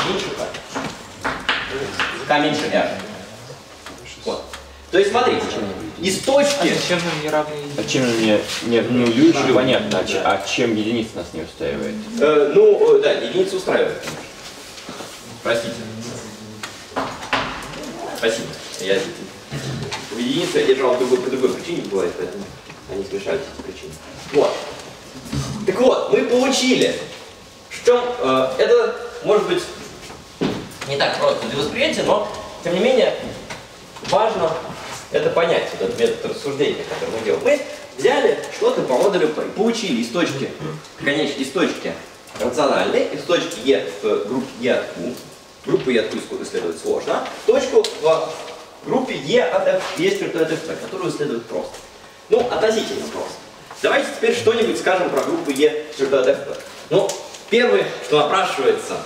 k меньше r. Вот. То есть смотрите, из точки... Чем же не равны А чем же мне не нулю еще понятно, а, че- а чем единица нас не устраивает? Э, ну, э, да, единицу устраивает. Простите. Спасибо. Я единицу я держал по другой, по другой причине бывает, поэтому они смешались эти причины. Вот. Так вот, мы получили, чем э, это может быть не так просто для восприятия, но тем не менее важно это понять, вот этот метод рассуждения, который мы делаем. Мы взяли что-то по модулю P, получили из точки, конечно, из точки рациональной, из точки E в группе E от Q, группу E от Q исследовать сложно, точку в группе E от F, есть чертой от FP, которую исследовать просто. Ну, относительно просто. Давайте теперь что-нибудь скажем про группу от FP. Ну, первое, что напрашивается,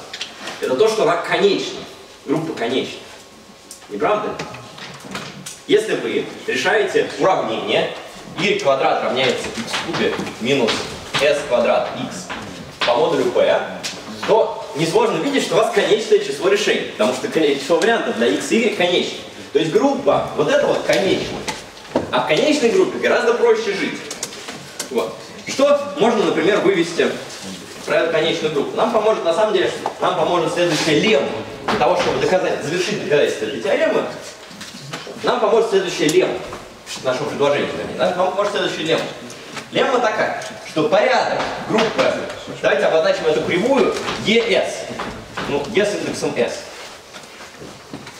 это то, что она конечна, группа конечна. Не правда ли? Если вы решаете уравнение y квадрат равняется x кубе минус s квадрат x по модулю p, то несложно видеть, что у вас конечное число решений, потому что число вариантов для x и y конечно. То есть группа вот это вот конечна. А в конечной группе гораздо проще жить. Вот. Что можно, например, вывести про эту конечную группу? Нам поможет, на самом деле, нам поможет следующая лемма. Для того, чтобы доказать, завершить доказательство этой теоремы, нам поможет следующая лемма нашего предложения. Нам поможет следующая лемма. Лемма такая, что порядок группы, давайте обозначим эту кривую ES, ну, E с индексом S.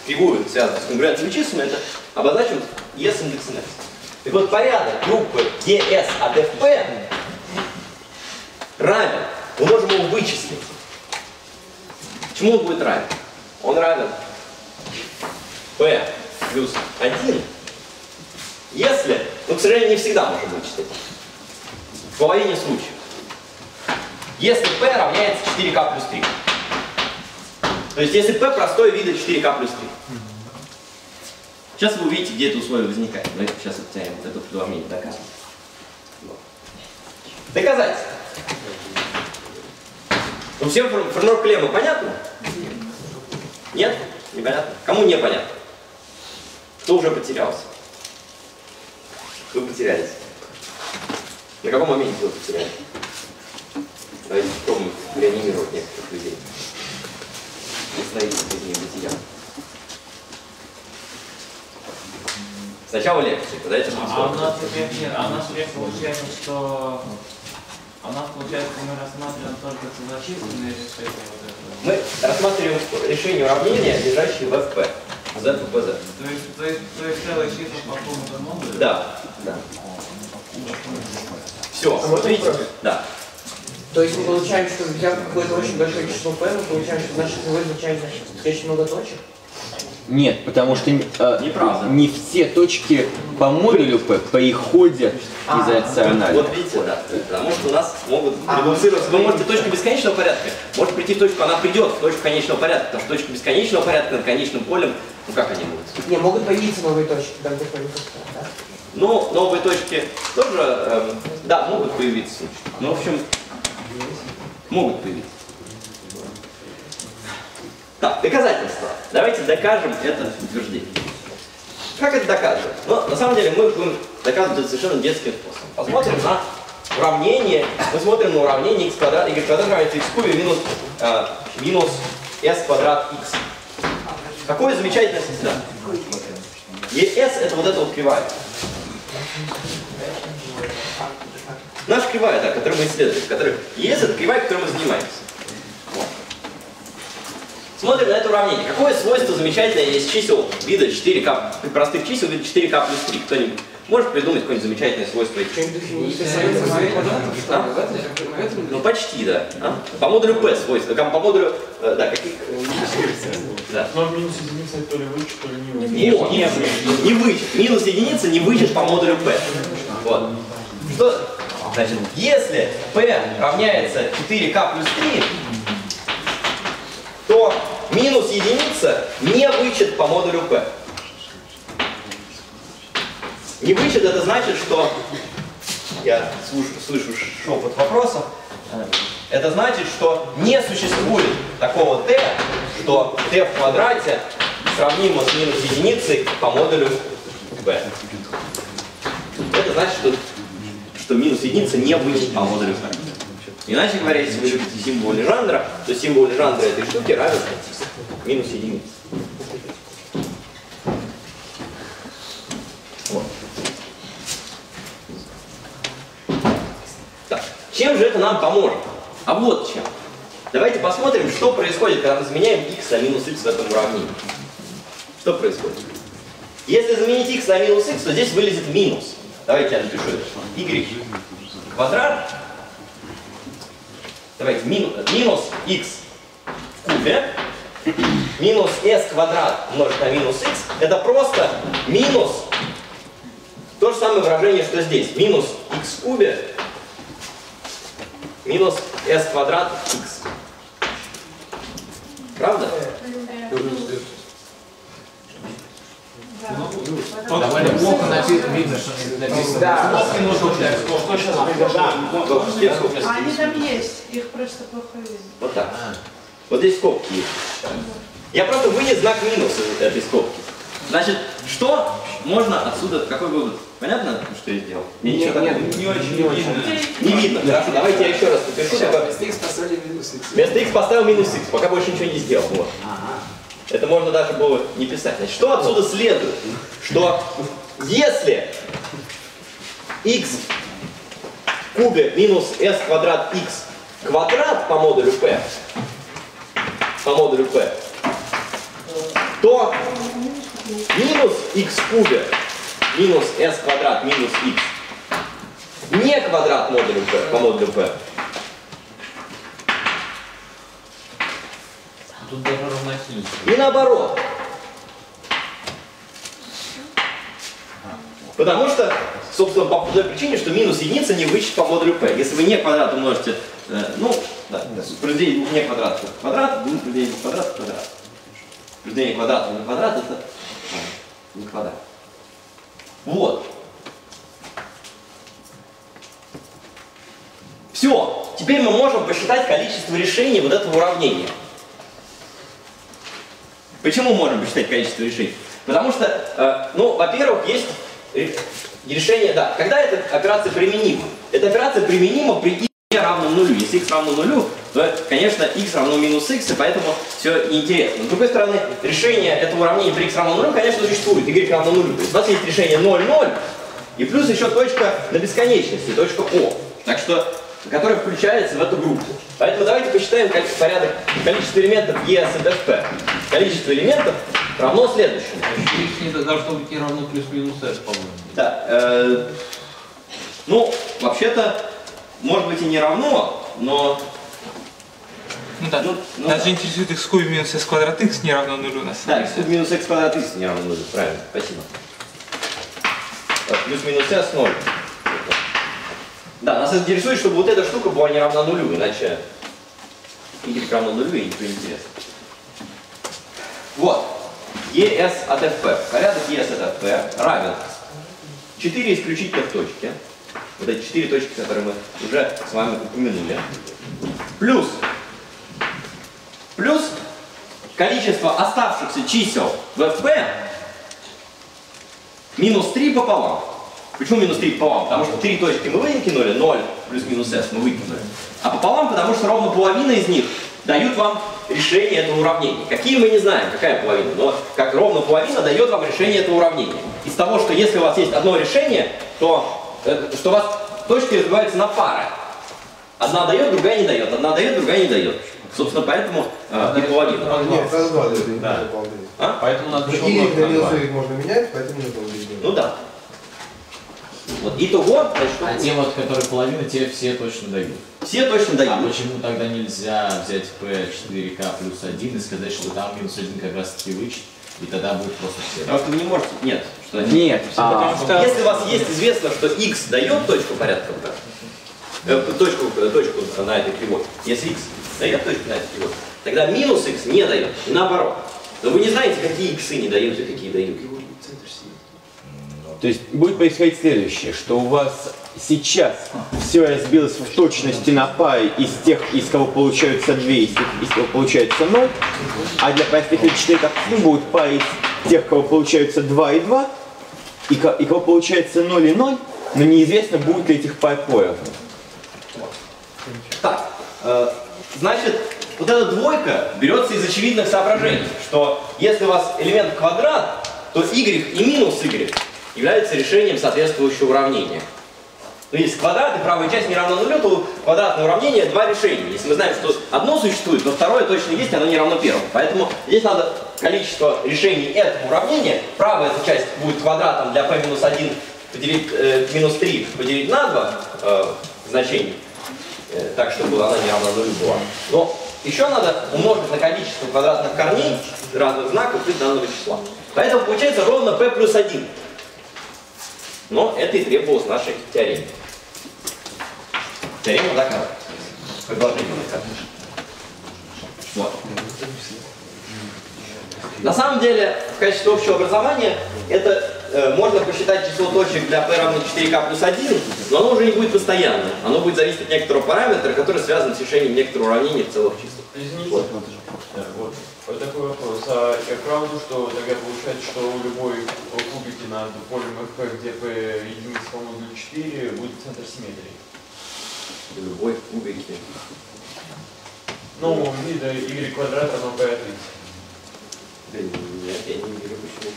Кривую, связанную с конкурентными числами, это обозначим E с индексом S. Так вот, порядок группы ES от FP равен, мы можем его вычислить. Чему он будет равен? Он равен P плюс 1, если, ну, к сожалению, не всегда можем вычислить. В половине случаев. Если P равняется 4К плюс 3. То есть, если P простое вида 4К плюс 3. Сейчас вы увидите, где это условие возникает. Мы сейчас теорему, вот это предуравнение доказываем. Вот. Доказательство. Ну, всем фор- формулировка лемма понятна? Нет? Непонятно? Кому непонятно? Кто уже потерялся? Вы потерялись. На каком моменте вы потерялись? Давайте попробуем реанимировать некоторых людей. Восстановить их из бытия. Сначала лекции, тогда это А у нас теперь нет, а у нас теперь получается, что а у нас получается мы рассматриваем только согласительные решения вот этого. Мы рассматриваем решение уравнения, лежащее в FP. Z и PZ. То есть, то есть, то есть целые числа по какому-то модулю? Да, да. Все, А можно видите? вопрос? Да. То есть мы получаем, что взяв какое-то очень большое число p, мы получаем, что значит мы изучаем очень много точек. Нет, потому что э, Неправда. не все точки по модулю P приходят из рационального. Вот видите, да. Потому что у нас могут редуцироваться. Вы можете точку бесконечного порядка, может прийти в точку, она придет в точку конечного порядка, потому что точка бесконечного порядка над конечным полем, ну как они будут? Не, могут появиться новые точки, когда где-то да? Ну, новые точки тоже, эм, да, могут появиться. Ну, в общем, могут появиться. Так, доказательства. Давайте докажем это утверждение. Как это доказывать? Ну, на самом деле мы будем доказывать это совершенно детским способом. Посмотрим на уравнение. Мы смотрим на уравнение x квадрат, y квадрат равен x кубе минус, э, минус s квадрат x. Какое замечательное сочетание. ES это вот эта вот кривая. Наша кривая, да, которую мы исследуем. Которая... ES это кривая, которой мы занимаемся. Смотрим на это уравнение. Какое свойство замечательное есть чисел вида 4К, простых чисел вида 4К плюс 3? Кто-нибудь может придумать какое-нибудь замечательное свойство А? Ну почти, да. А? По модулю P свойства. Там По модулю, э, да, каких? Да. Но минус единица то ли вычет, то ли не вычет. Не, не, не вычет. Минус единица не вычет по модулю P. Вот. Что? Значит, если P равняется 4К плюс 3, то минус единица не вычет по модулю P. Не вычет это значит, что я слышу, слышу шепот вопросов. Это значит, что не существует такого t, что t в квадрате сравнимо с минус единицей по модулю b. Это значит, что, что минус единица не вычет по модулю b. Иначе говоря, если вы любите символ Лежандра, то символ Лежандра этой штуки равен минус единице. Вот. Так, чем же это нам поможет? А вот чем. Давайте посмотрим, что происходит, когда мы заменяем x на минус x в этом уравнении. Что происходит? Если заменить x на минус x, то здесь вылезет минус. Давайте я напишу это. y квадрат. Давайте минус, минус x в кубе минус s квадрат умножить на минус x. Это просто минус то же самое выражение, что здесь. Минус x в кубе минус s квадрат x. Правда? Довольно плохо написано, видно, что написано. Скобки нужно взять. А они там есть, их просто плохо видно. Вот так. Вот здесь скобки есть. Я просто вынес знак минус из этой скобки. Значит, что можно отсюда, какой вывод? Понятно, что я сделал? Я ничего такого не очень не видно. не видно. Хорошо, давайте я еще раз напишу. Вместо x поставили минус x. Вместо x поставил минус x, пока больше ничего не сделал. Вот. Это можно даже было не писать. Значит, что отсюда следует? Что если x в кубе минус s квадрат x квадрат по модулю p, по модулю p, то минус x в кубе минус s квадрат минус x не квадрат модулю p, по модулю p, Тут даже равносильно. И наоборот. Потому что, собственно, по той причине, что минус единица не вычет по модулю p. Если вы не квадрат умножите, э, ну, да, произведение не квадрат квадрат, ну, произведение квадрат квадрат. Произведение квадрата на квадрат это не квадрат. Вот. Все. Теперь мы можем посчитать количество решений вот этого уравнения. Почему можем посчитать количество решений? Потому что, э, ну, во-первых, есть ре- решение, да, когда эта операция применима? Эта операция применима при x равном нулю. Если x равно нулю, то, конечно, x равно минус x, и поэтому все неинтересно. С другой стороны, решение этого уравнения при x равно нулю, конечно, существует. y равно нулю. То есть у вас есть решение 0, 0, и плюс еще точка на бесконечности, точка O. Так что, которая включается в эту группу. Поэтому давайте посчитаем как порядок количества элементов ES и DFP. Количество элементов равно следующему. X не должно быть не равно плюс-минус s, по-моему. Да, э, ну, вообще-то, может быть и не равно, но... Ну да, Ну, ну нас да. интересует x в кубе минус s квадрат x не равно нулю на Да, самом x куб минус x квадрат x не равно нулю, правильно, спасибо. Плюс-минус s 0. Да, нас интересует, чтобы вот эта штука была не равна нулю, иначе y равно нулю и ничего не интересно. Вот. ES от FP. Порядок ES от FP равен четыре исключительных точки. Вот эти четыре точки, которые мы уже с вами упомянули. Плюс. Плюс количество оставшихся чисел в FP минус 3 пополам. Почему минус 3 пополам? Потому что три точки мы выкинули, 0 плюс-минус s мы выкинули. А пополам, потому что ровно половина из них дают вам решение этого уравнения. Какие мы не знаем, какая половина, но как ровно половина дает вам решение этого уравнения. Из того, что если у вас есть одно решение, то э, что у вас точки разбиваются на пары. Одна дает, другая не дает, одна дает, другая не дает. Собственно, поэтому э, и половина. Нет, раз два. Да. А? Поэтому надо еще умножить на на минус два. Y можно менять, поэтому не было видно. Ну да. Вот итого, значит, А те вот, которые половина, те все точно дают. все точно А дают. почему тогда нельзя взять P4K плюс 1 и сказать, что там минус 1 как раз таки вычет, и тогда будет просто все? Потому что вы не можете. Нет, что Нет, а, Если у вас есть известно, что x дает точку порядка v, э, точку, э, точку на этой кривой, если x дает точку на этой кривой, тогда минус x не дает, и наоборот. Но вы не знаете, какие иксы не дают и какие дают. То есть будет происходить следующее, что у вас сейчас все разбилось в точности на пай из тех, из кого получаются 2, из тех, из кого получается 0, а для простых вычислений ну, будет пай из тех, кого получаются 2 и 2, и, и кого получается 0 и 0, но неизвестно, будет ли этих пай поровну. Так, э, значит, вот эта двойка берется из очевидных соображений, что если у вас элемент квадрат, то y и минус y являются решением соответствующего уравнения. Но если квадрат и правая часть не равна нулю, то квадратное уравнение два решения. Если мы знаем, что одно существует, то второе точно есть, оно не равно первому. Поэтому здесь надо количество решений этого уравнения. Правая эта часть будет квадратом для p минус 1 поделить, э, минус 3 поделить на 2 э, значений. Э, так, чтобы она не равна нулю была. Но еще надо умножить на количество квадратных корней разных знаков из данного числа. Поэтому получается ровно p плюс 1. Но это и требовалось нашей теореме. Теорема доказывает. Предложение доказывает. Вот. На самом деле, в качестве общего образования, это э, можно посчитать число точек для p равно 4k плюс 1, но оно уже не будет постоянным. Оно будет зависеть от некоторого параметра, который связан с решением некоторого уравнения в целых числах. Извините, Вот. Я правда, что тогда получается, что у любой кубики над полем FP, где P единица по модулю 4, будет центр симметрии? Любой кубики. Ну, вида y квадрат равно P от x. Да нет, я не вижу почему.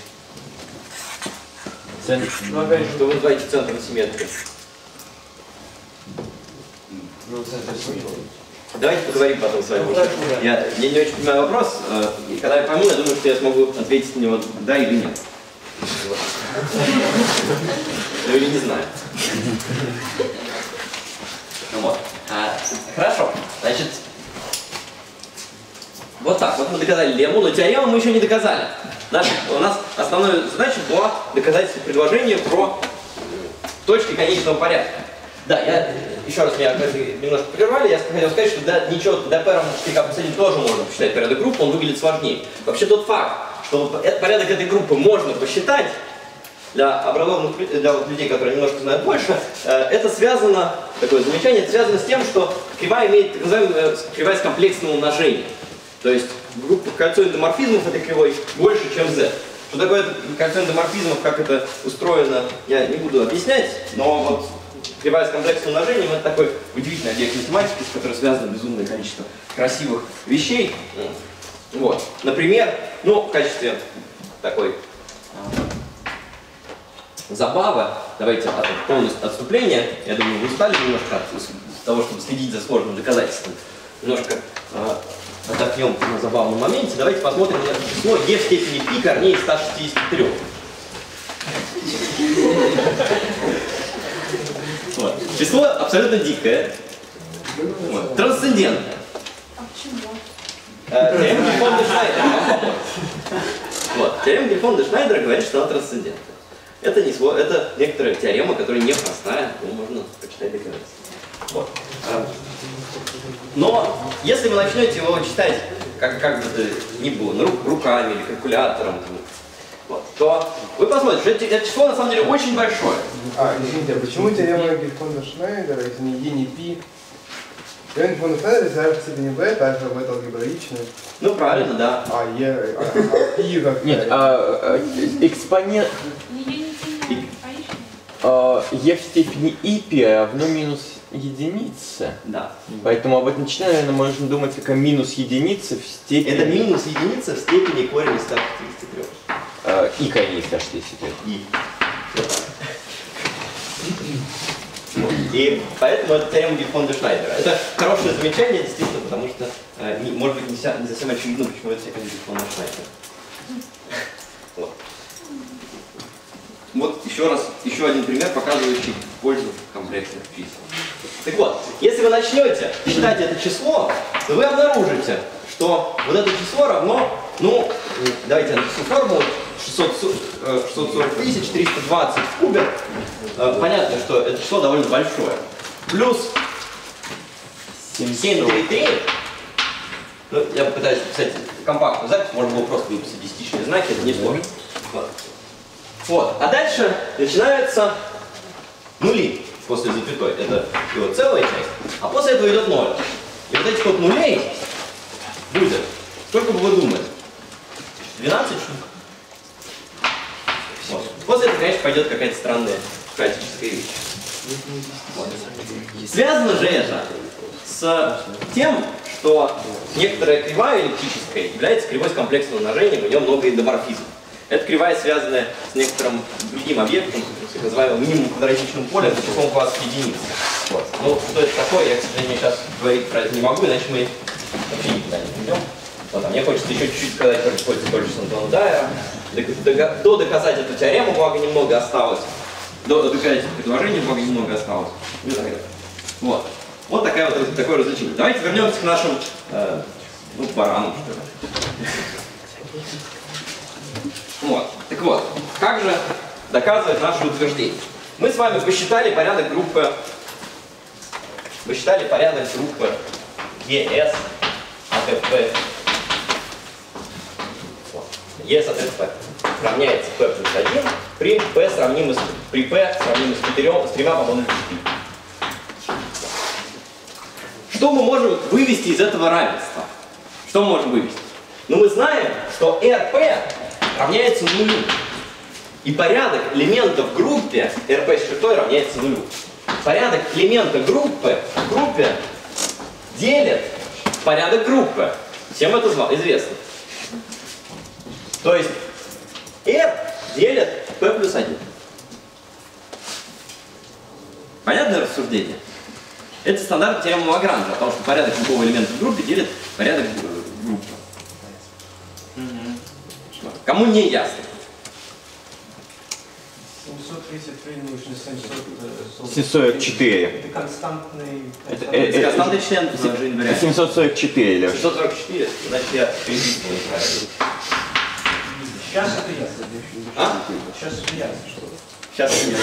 Ну, опять же, Что вы называете центром симметрии? ну, центр симметрии. Давайте поговорим потом с вами. Ну. Я, я не очень понимаю вопрос, э, и когда я пойму, я думаю, что я смогу ответить на него да или нет. Ну или не знаю. Ну вот. А, хорошо. Значит, вот так. Вот мы доказали лему, но теорему мы еще не доказали. Наша, у нас основная задача была доказать предложение про точки конечного порядка. Да, я еще раз меня немножко прервали, я хотел сказать, что да, ничего, 4K плюс 1 тоже можно посчитать порядок группы, он выглядит сложнее. Вообще тот факт, что порядок этой группы можно посчитать, для образованных для вот людей, которые немножко знают больше, э, это связано, такое замечание, это связано с тем, что кривая имеет так называемую э, кривая с комплексным умножением. То есть группа кольцо эндоморфизмов этой кривой больше, чем z. Что такое кольцо эндоморфизмов, как это устроено, я не буду объяснять, но вот кривая с комплексным умножением это такой удивительный объект математики, с которым связано безумное количество красивых вещей. Вот. Например, ну, в качестве такой забавы, давайте от полностью отступления, я думаю, вы устали немножко от с- того, чтобы следить за сложным доказательством, немножко э, отдохнем на забавном моменте, давайте посмотрим на число e в степени π корней 163. Вот. Число абсолютно дикое, вот. трансцендентное. А почему? Э, Теорема Гельфонда Шнайдера. Вот. Теорема Гельфонда Шнайдера говорит, что она трансцендентная. Это, не это некоторая теорема, которая не простая, но можно почитать доказательства. Вот. А, Но если вы начнете его читать, как, как бы ни было, ну, ру- руками или калькулятором, там, то вы посмотрите, что это, это число на самом деле очень большое. А, извините, а почему теорема Гельфонда Шнайдера, не Е, не Пи? Теорема Гельфонда Шнайдера изражает в степени B, также B это алгебраично. Ну, правильно, да. А Е, а, а Пи как Нет, а, э, экспонент а, e в степени и пи равно минус единице. Да. Поэтому об этом числе, наверное, можно думать как о минус единице в степени... Это минус единица в степени корень из 163. И 163. И. И поэтому это теорема Гельфонда Шнайдера. Это хорошее замечание, действительно, потому что, э, не- может быть, не, вся- не совсем очевидно, почему это теорема Гельфонда Шнайдера. Вот. Вот еще раз, еще один пример, показывающий пользу комплексных чисел. Так вот, если вы начнете считать это число, то вы обнаружите, что вот это число равно, ну, давайте я напишу формулу, 600, э, 640 тысяч, 320 в кубе. Э, Понятно, что это число довольно большое. Плюс 733. Ну, я попытаюсь написать компактную запись, можно было просто выписать десятичные знаки, это не сложно. Вот. Вот. А дальше начинаются нули после запятой. Это его целая часть. А после этого идет ноль. И вот этих вот нулей будет. Сколько бы вы думали? 12 штук? Вот. После этого, конечно, пойдет какая-то странная хаотическая вещь. Вот. Связано же это с тем, что некоторая кривая эллиптическая является кривой с комплексным умножением, у нее много эндоморфизмов. Эта кривая связана с некоторым другим объектом, так называемым минимум квадратичным полем, с числом класса единиц. Вот. Ну, что это такое, я, к сожалению, сейчас говорить про это не могу, иначе мы вообще никуда не придем. Вот, а мне хочется еще чуть-чуть сказать про пользу Кольчеса Дайера. До доказать эту теорему, благо немного осталось. До доказать это предложение, благо немного осталось. И так далее. Вот. Вот такая вот, такое развлечение. Давайте вернемся к нашим, э, ну, баранам, что ли. Вот. Так вот, как же доказывать наше утверждение? Мы с вами посчитали порядок группы, посчитали порядок группы ES от От FP равняется P плюс 1 при P сравнимы с, при P сравнимы с, 4, с тремя по модулю 4. Что мы можем вывести из этого равенства? Что мы можем вывести? Ну, мы знаем, что RP равняется нулю. И порядок элементов в группе RP с чертой равняется нулю. Порядок элемента группы в группе делит порядок группы. Всем это известно. То есть R делит P плюс 1. Понятное рассуждение? Это стандарт теоремы Лагранжа, о том, что порядок любого элемента в группе делит порядок э, группы. Кому не ясно? 733 научно 700... 744. Это константный... Это, константный- э, э, Константный член же инвариант. 744, Леш. 644, значит я. Сейчас это ясно. А? Сейчас это ясно. что- Сейчас нет.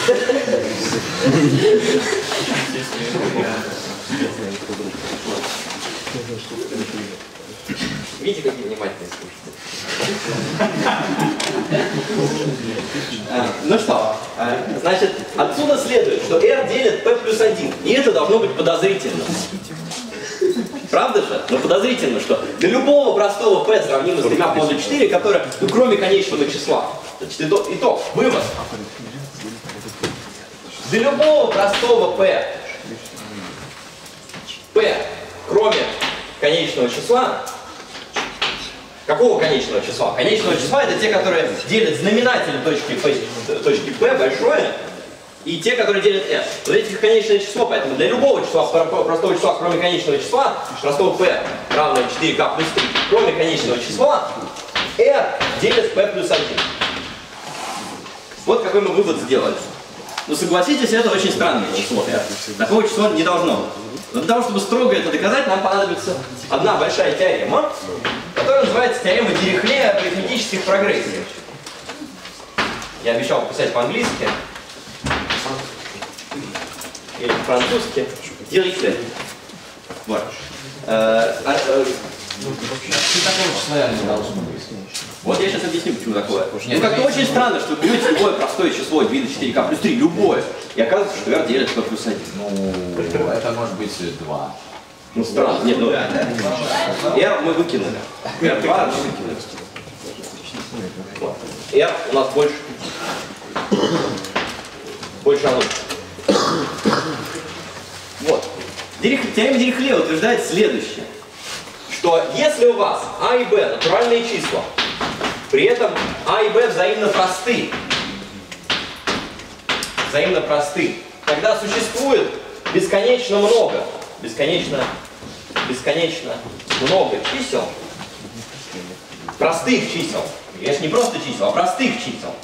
Видите, какие внимательные слушатели. А, Ну что, а, значит, отсюда следует, что R делит P плюс 1. И это должно быть подозрительно. Правда же? Но подозрительно, что для любого простого P сравнимо с тремя по 4, которое, ну, кроме конечного числа. Значит, итог, итог, вывод. Для любого простого P, P, кроме конечного числа, какого конечного числа? Конечного числа это те, которые делят знаменатель точки P, точки P большое, и те, которые делят S. Вот этих конечное число, поэтому для любого числа, про- простого числа, кроме конечного числа, простого P равное 4K плюс 3, кроме конечного числа, R делит P плюс 1. Вот какой мы вывод сделали. Но согласитесь, это очень странное число. Такого числа не должно быть. Но для того, чтобы строго это доказать, нам понадобится одна большая теорема, которая называется теорема Дирихлея арифметических прогрессиях. Я обещал писать по-английски или по-французски. Дирихле. Вот. Э, а, э. Вот я сейчас объясню, почему такое. Ну, как-то очень странно, что вы берете любое простое число вида 4К плюс 3, любое, и оказывается, что R делит по плюс 1. Ну, это может быть два. Ну, странно. Нет, ну, R мы выкинули. R2 мы выкинули. Вот. R у нас больше. Больше оно. Дирих- Теорема Дирихле утверждает следующее. Что если у вас А и Б натуральные числа, при этом А и Б взаимно просты, взаимно просты, тогда существует бесконечно много, бесконечно, бесконечно много чисел, простых чисел, я же не просто чисел, а простых чисел,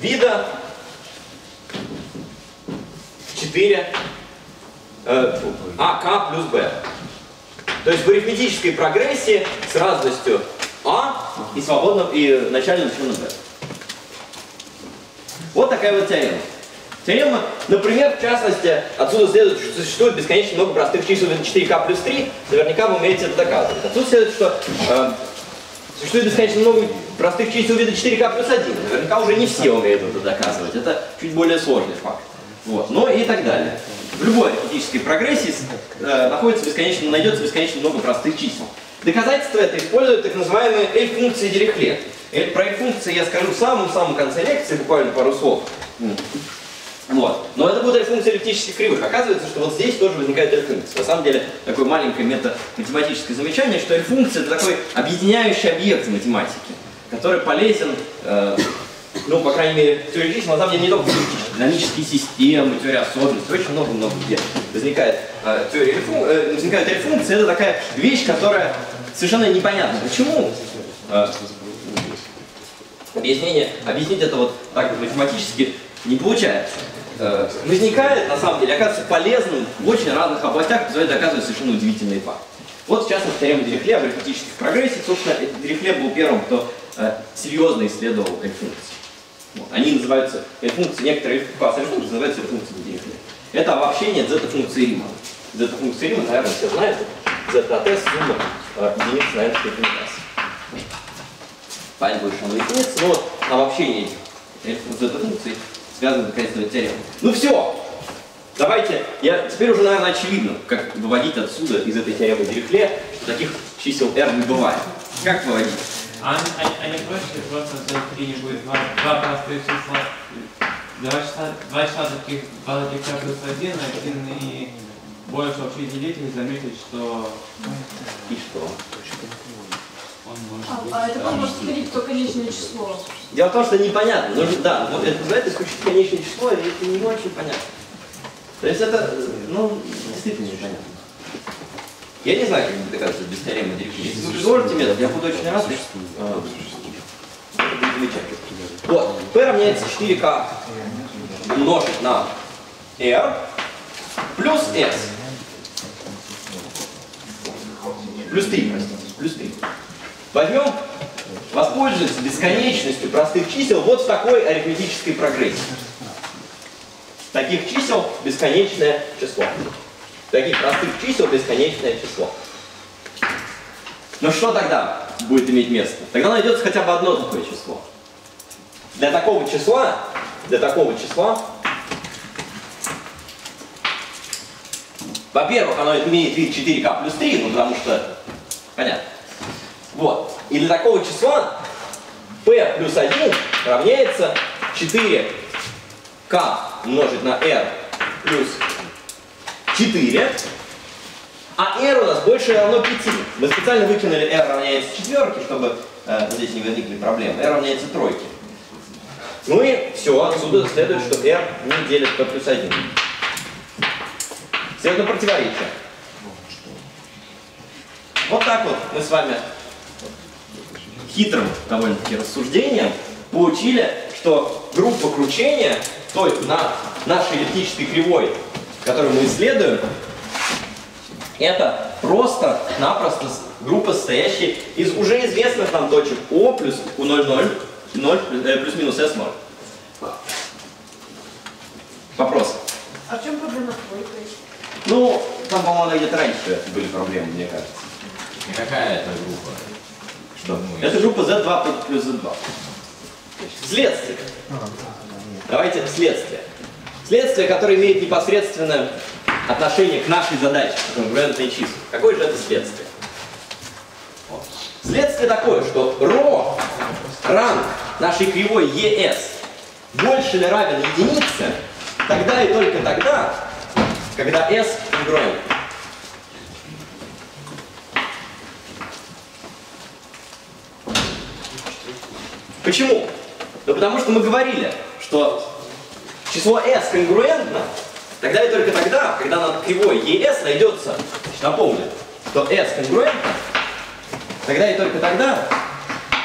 вида 4 э, АК плюс Б. То есть в арифметической прогрессии с разностью А и свободным и начальным членом Б. Вот такая вот теорема. Теорема, например, в частности, отсюда следует, что существует бесконечно много простых чисел вида 4К плюс 3. Наверняка вы умеете это доказывать. Отсюда следует, что э, существует бесконечно много простых чисел вида 4К плюс 1. Наверняка уже не все умеют это доказывать. Это чуть более сложный факт. Вот. Ну и так далее. В любой арифметической прогрессии э, находится бесконечно, найдется бесконечно много простых чисел. Доказательство это используют так называемые L-функции Дирихле. Э, Про L-функции я скажу в самом-самом конце лекции, буквально пару слов. Вот. Но это будут L-функции эллиптических кривых. Оказывается, что вот здесь тоже возникает L-функция. На самом деле, такое маленькое мета-математическое замечание, что L-функция это такой объединяющий объект в математике, который полезен э, ну, по крайней мере, теория чисел, на самом деле, не только теоретические, динамические системы, теория особенностей, очень много-много где возникает э, теория рефу- э, возникают рефункции, это такая вещь, которая совершенно непонятна. Почему? Э, объяснение, объяснить это вот так вот математически не получается. Э, возникает, на самом деле, оказывается полезным в очень разных областях, позволяет доказывать совершенно удивительные факты. Вот, в частности, теорема Дирихле об арифметических прогрессиях. Собственно, Дирихле был первым, кто э, серьезно исследовал L-функции. Вот. Они называются L-функции, некоторые классы L-функций называются L-функциями Дирихле. Это обобщение зета-функции Римана. Зета-функции Римана, наверное, все знают. Зета от S сумма э, единиц на n степени S. Память больше на единиц, но вот обобщение этих зета-функций связано доказательной теоремой. Ну все! Давайте, я теперь уже, наверное, очевидно, как выводить отсюда из этой теоремы Дирихле, что таких чисел R не бывает. Как выводить? А, а, а не проще просто взять где-нибудь два, два простых числа, два числа, два числа таких, два таких числа плюс один, один и больше общий делитель, заметить, что... И что? Он может А, быть... а это как может скрыть то конечное число? Дело в том, что непонятно. Нужно, да, вот это называется исключить конечное число, и это не очень понятно. То есть это, ну, действительно непонятно. Я не знаю, как это доказывать без теоремы Дирихле. Если вы предложите метод, я буду очень рад. А. Вот, P равняется 4К умножить на R плюс S. Плюс 3, простите, плюс 3. Возьмем, воспользуемся бесконечностью простых чисел вот в такой арифметической прогрессии. Таких чисел бесконечное число. Таких простых чисел бесконечное число. Но что тогда будет иметь место? Тогда найдется хотя бы одно такое число. Для такого числа, для такого числа, во-первых, оно имеет вид 4k плюс 3, ну потому что, понятно. Вот. И для такого числа p плюс 1 равняется 4k умножить на r плюс 4, а r у нас больше равно 5. Мы специально выкинули r равняется четверке, чтобы э, здесь не возникли проблемы. r равняется тройке. Ну и все, отсюда следует, что r не делит p плюс 1. Следует противоречие. Вот так вот мы с вами хитрым довольно-таки рассуждением получили, что группа кручения, то есть на нашей эллиптической кривой, которую мы исследуем, это просто-напросто группа, состоящая из уже известных нам точек О плюс У0, 0, 0 э, плюс-минус S0. Вопросы? А в чем проблема с двойкой? Ну, там, по-моему, где-то раньше были проблемы, мне кажется. Какая это группа? Что, ну, Это группа Z2 плюс Z2. Значит, Следствие. Давайте следствие. Следствие, которое имеет непосредственное отношение к нашей задаче, конгруентные числа. Какое же это следствие? Вот. Следствие такое, что ρ, ранг нашей кривой ES, больше или равен единице, тогда и только тогда, когда S конгруент. Почему? Да потому что мы говорили, что число s конгруентно тогда и только тогда, когда над кривой ES найдется, значит, напомню, что s конгруентно, тогда и только тогда,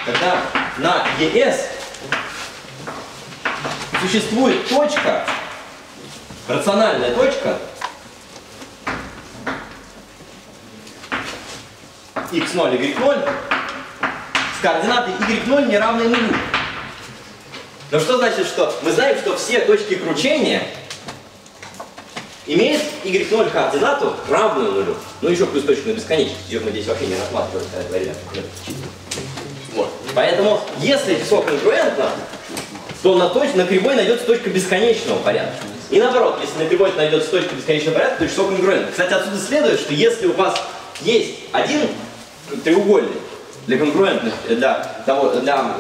когда на ES существует точка, рациональная точка, x0, y0, с координатой y0 не равной нулю. Но что значит, что мы знаем, что все точки кручения имеют y0 координату равную нулю. Ну еще плюс точную бесконечность. Ее мы здесь вообще не рассматривали, когда говорили. Вот. Поэтому, если число конгруентно, то на, точ... на кривой найдется точка бесконечного порядка. И наоборот, если на кривой найдется точка бесконечного порядка, то число конгруентно. Кстати, отсюда следует, что если у вас есть один треугольник для конгруентных, для, того, для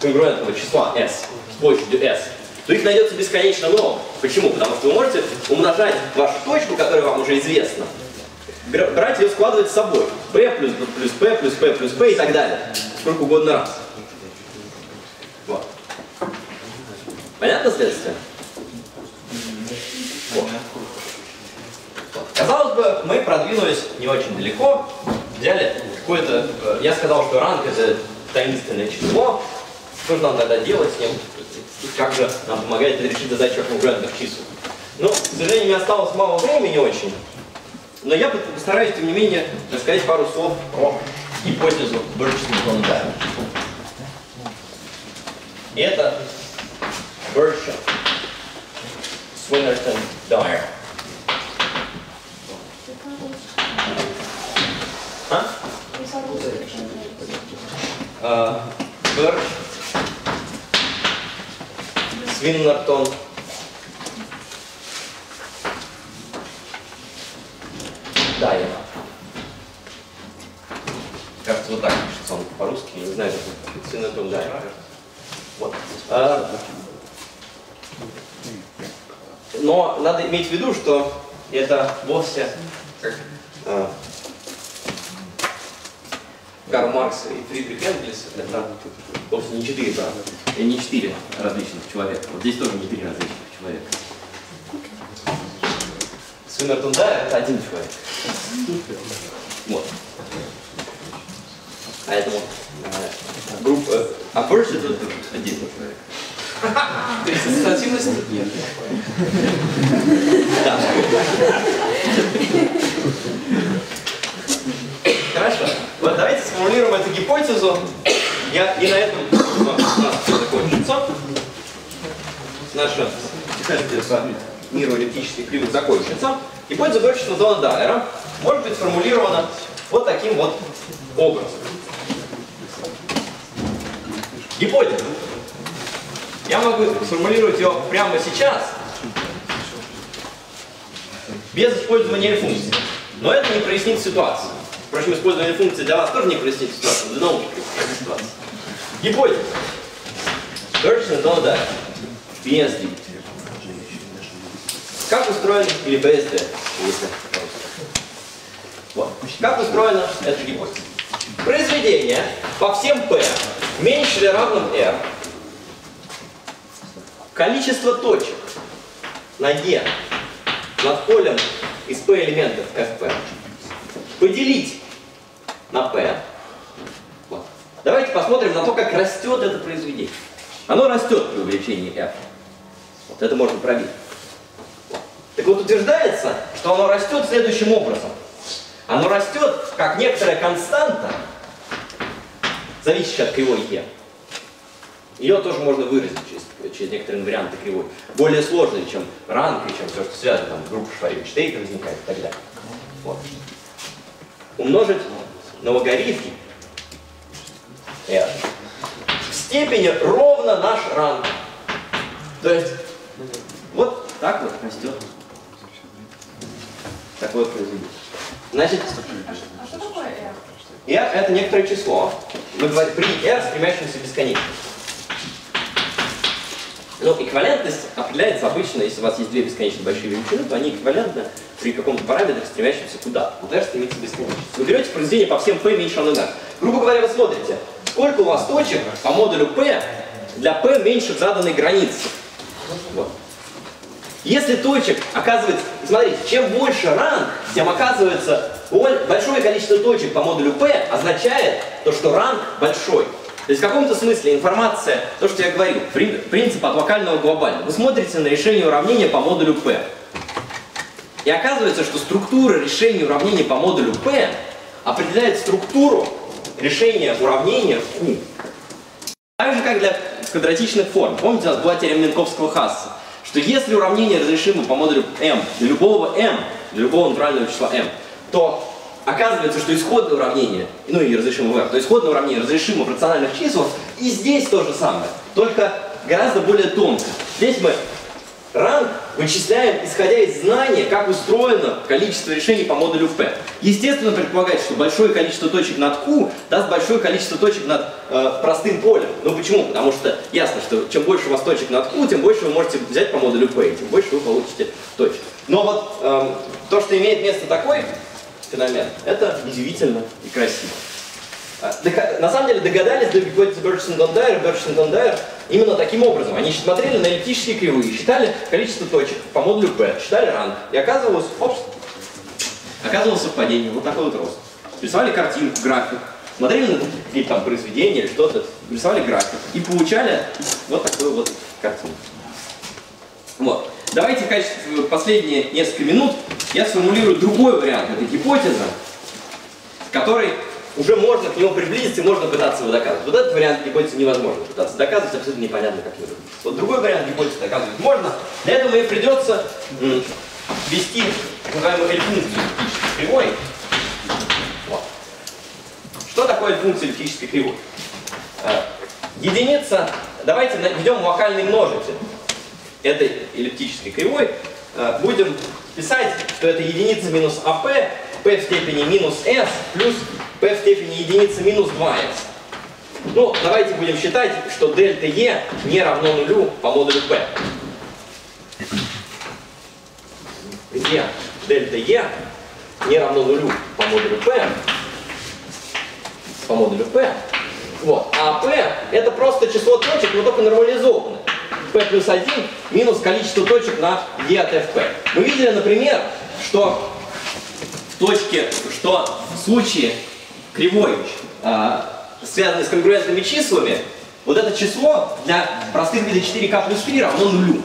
конгруентного числа s с площадью s, то их найдется бесконечно много. Почему? Потому что вы можете умножать вашу точку, которая вам уже известна, бра- брать ее, складывать с собой. p плюс b плюс p плюс p плюс p и так далее. Сколько угодно раз. Вот. Понятно следствие? Вот. Казалось бы, мы продвинулись не очень далеко, взяли какое-то... э, Я сказал, что ранг это таинственное число. Что же нам тогда делать с ним? И как же нам помогает решить задачу конгруентных чисел? Ну, к сожалению, мне осталось мало времени очень. Но я постараюсь, тем не менее, рассказать пару слов про гипотезу Дайера. И это Берча Swinnerton Dyer. А? А, Берч, Свиннертон, Дайер. Кажется, вот так пишется он по-русски, не знаю, как это. Свиннертон Дайер. Вот. А, но надо иметь в виду, что это вовсе как а, Карл Маркс и Фридрих Энгельс, это вовсе не четыре и не четыре различных человека. Вот здесь тоже не четыре различных человека. Свинертон Дайер это один человек. Вот. Поэтому э, группа, а Берш это один человек. То есть ассоциативность нет. Да. Хорошо. Вот давайте сформулируем эту гипотезу. Я и на этом закончится. По миру эллиптических кривых закончится. Гипотеза Берчина Дона Дайера может быть сформулирована вот таким вот образом. Гипотеза. Я могу сформулировать ее прямо сейчас, без использования функции. Но это не прояснит ситуацию. Впрочем, использование функции для вас тоже не прояснит ситуацию, для науки ситуацию. Гипотеза. Берчина Дона Дайера. BSD. Как устроен, или BSD, если. Вот. Как устроена эта гипотеза? Произведение по всем P меньше или равным R количество точек на E над полем из P элементов FP поделить на P. Вот. Давайте посмотрим на то, как растет это произведение. Оно растет при увеличении F. Вот это можно проверить. Так вот утверждается, что оно растет следующим образом. Оно растет как некоторая константа, зависящая от кривой e. Ее тоже можно выразить через, через некоторые варианты кривой. Более сложные, чем ранг и чем все, что связано, там, группа Шваревич-Штейка возникает и так далее. Вот. Умножить на логарифм R в степени ровно наш ранг. То есть вот так вот растет такое произведение. Значит, А что такое R? R это некоторое число. Мы говорим при R стремящемся к бесконечности. Ну, эквивалентность определяется обычно, если у вас есть две бесконечно большие величины, то они эквивалентны при каком-то параметре, стремящемся куда? Вот R стремится к бесконечности. Вы берете произведение по всем P меньше R. Грубо говоря, вы смотрите, сколько у вас точек по модулю P для P меньше заданной границы. Вот. Если точек оказывается, смотрите, чем больше ранг, тем оказывается боль- большое количество точек по модулю P означает то, что ранг большой. То есть в каком-то смысле информация, то, что я говорил, при- принцип от локального к глобальному. Вы смотрите на решение уравнения по модулю P. И оказывается, что структура решения уравнения по модулю P определяет структуру решения уравнения Q. Так же, как для квадратичных форм. Помните, у нас была теорема Минковского-Хасса, что если уравнение разрешимо по модулю m для любого m, для любого натурального числа m, то оказывается, что исходное уравнение, ну и разрешимо в то исходное уравнение разрешимо в рациональных числах, и здесь то же самое, только гораздо более тонко. Здесь мы ранг вычисляем, исходя из знания, как устроено количество решений по модулю P. Естественно, предполагать, что большое количество точек над Q даст большое количество точек над э, простым полем. Ну почему? Потому что ясно, что чем больше у вас точек над Q, тем больше вы можете взять по модулю P, и тем больше вы получите точек. Но вот эм, то, что имеет место такой феномен, это удивительно и красиво. А, На самом деле догадались до гипотезы Берджсон-Дондайер, Берджсон-Дондайер именно таким образом. Они смотрели на эллиптические кривые, считали количество точек по модулю P, считали ранг. И оказывалось, опс, оказывалось совпадение, вот такой вот рост. Рисовали картинку, график, смотрели на какие-то там произведения или что-то, рисовали график и получали вот такую вот картинку. Вот. Давайте в качестве последние несколько минут я сформулирую другой вариант этой гипотезы, который уже можно к нему приблизиться и можно пытаться его доказывать. Вот этот вариант гипотезы невозможно пытаться доказывать, абсолютно непонятно, как его доказать. Вот другой вариант гипотезы доказывать можно. Для этого мне придется ввести так называемую эллиптической кривой. Вот. Что такое L-функция эллиптической кривой? Э, Единица, давайте введем локальный множитель этой эллиптической кривой. Э, Будем писать, что это единица минус АП, p в степени минус s плюс p в степени единицы минус 2s. Ну, давайте будем считать, что дельта e не равно нулю по модулю p. Где дельта e не равно нулю по модулю p, по модулю p, вот. А p это просто число точек, но только нормализованное. Плюс 1 минус количество точек на e от fp. Мы видели, например, что в точке, что в случае кривой, а, связанной с конгруентными числами, вот это число для простых видов 4k плюс 3 равно нулю.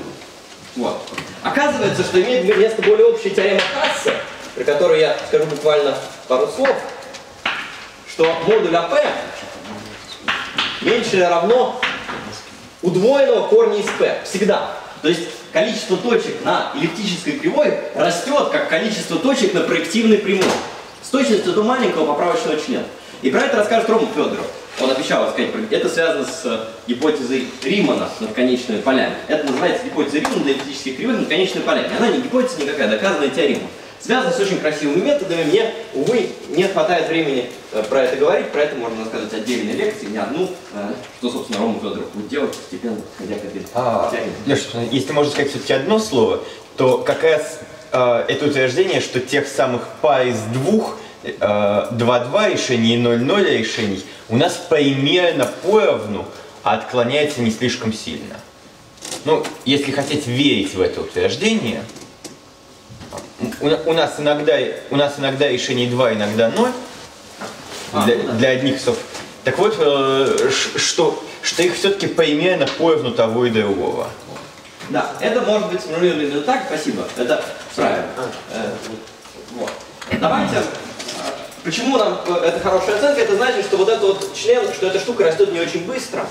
Вот. Оказывается, что имеет место более общая теорема Хасса, про которую я скажу буквально пару слов, что модуль АП меньше или равно удвоенного корня из P. Всегда. То есть количество точек на эллиптической кривой растет, как количество точек на проективной прямой. С точностью до маленького поправочного члена. И про это расскажет Рома Федоров. Он обещал рассказать это. связано с э, гипотезой Римана над конечными полями. Это называется гипотеза Римана для эллиптических кривых над конечными полями. Она не гипотеза никакая, доказанная теорема. Связана с очень красивыми методами. Мне, увы, не хватает времени э, про это говорить. Про это можно рассказывать отдельные лекции, не одну. э, Что, собственно, Рома Федоров будет делать постепенно, подходя к этой А. Леша, если можно сказать все-таки одно слово, то как раз э, это утверждение, что тех самых па из двух, э, 2-2 решений и 0-0 решений у нас примерно поровну, а отклоняется не слишком сильно. Ну, если хотите верить в это утверждение, у, у нас иногда, у нас иногда решение 2, иногда 0 для, для одних часов. Так вот, э, ш- что, что их все-таки примерно поровну того и другого. Да, это может быть сформулировано именно так, спасибо, это правильно. Э, Вот. Давайте, э, почему нам э, это хорошая оценка, это значит, что вот этот вот член, что эта штука растет не очень быстро,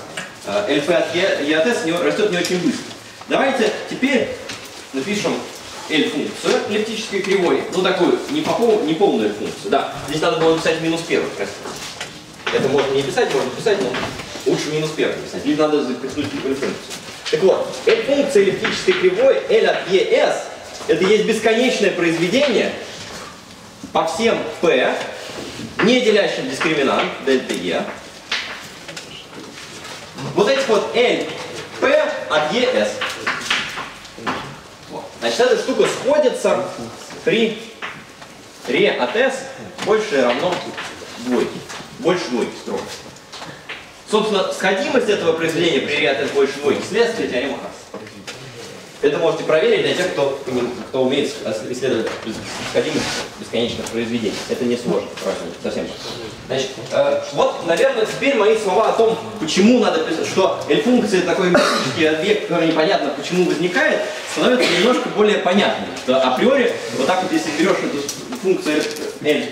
Э, LP от не- растет не очень быстро. Давайте теперь напишем L-функцию эллиптической кривой, ну такую непопол- неполную функцию, да. Здесь надо было написать минус первый, простите. Это можно не писать, можно писать, но лучше минус первый писать. Или надо запихнуть L-функцию. Так вот, L-функция эллиптической кривой L от ES это есть бесконечное произведение по всем P, не делящим дискриминант дельта E. Вот этих вот L, P от ES. Значит, эта штука сходится при ре от S больше равно двойке. Больше двойки строго. Собственно, сходимость этого произведения при ре от S больше двойки следствие теоремы. Это можете проверить для тех, кто, кто умеет исследовать сходимость бесконечных произведений. Это не сложно, совсем. Значит, э, вот, наверное, теперь мои слова о том, почему надо писать, что L-функция такой мистический объект, который непонятно почему возникает, становится немножко более понятным. Что априори, вот так вот, если берешь эту функцию L,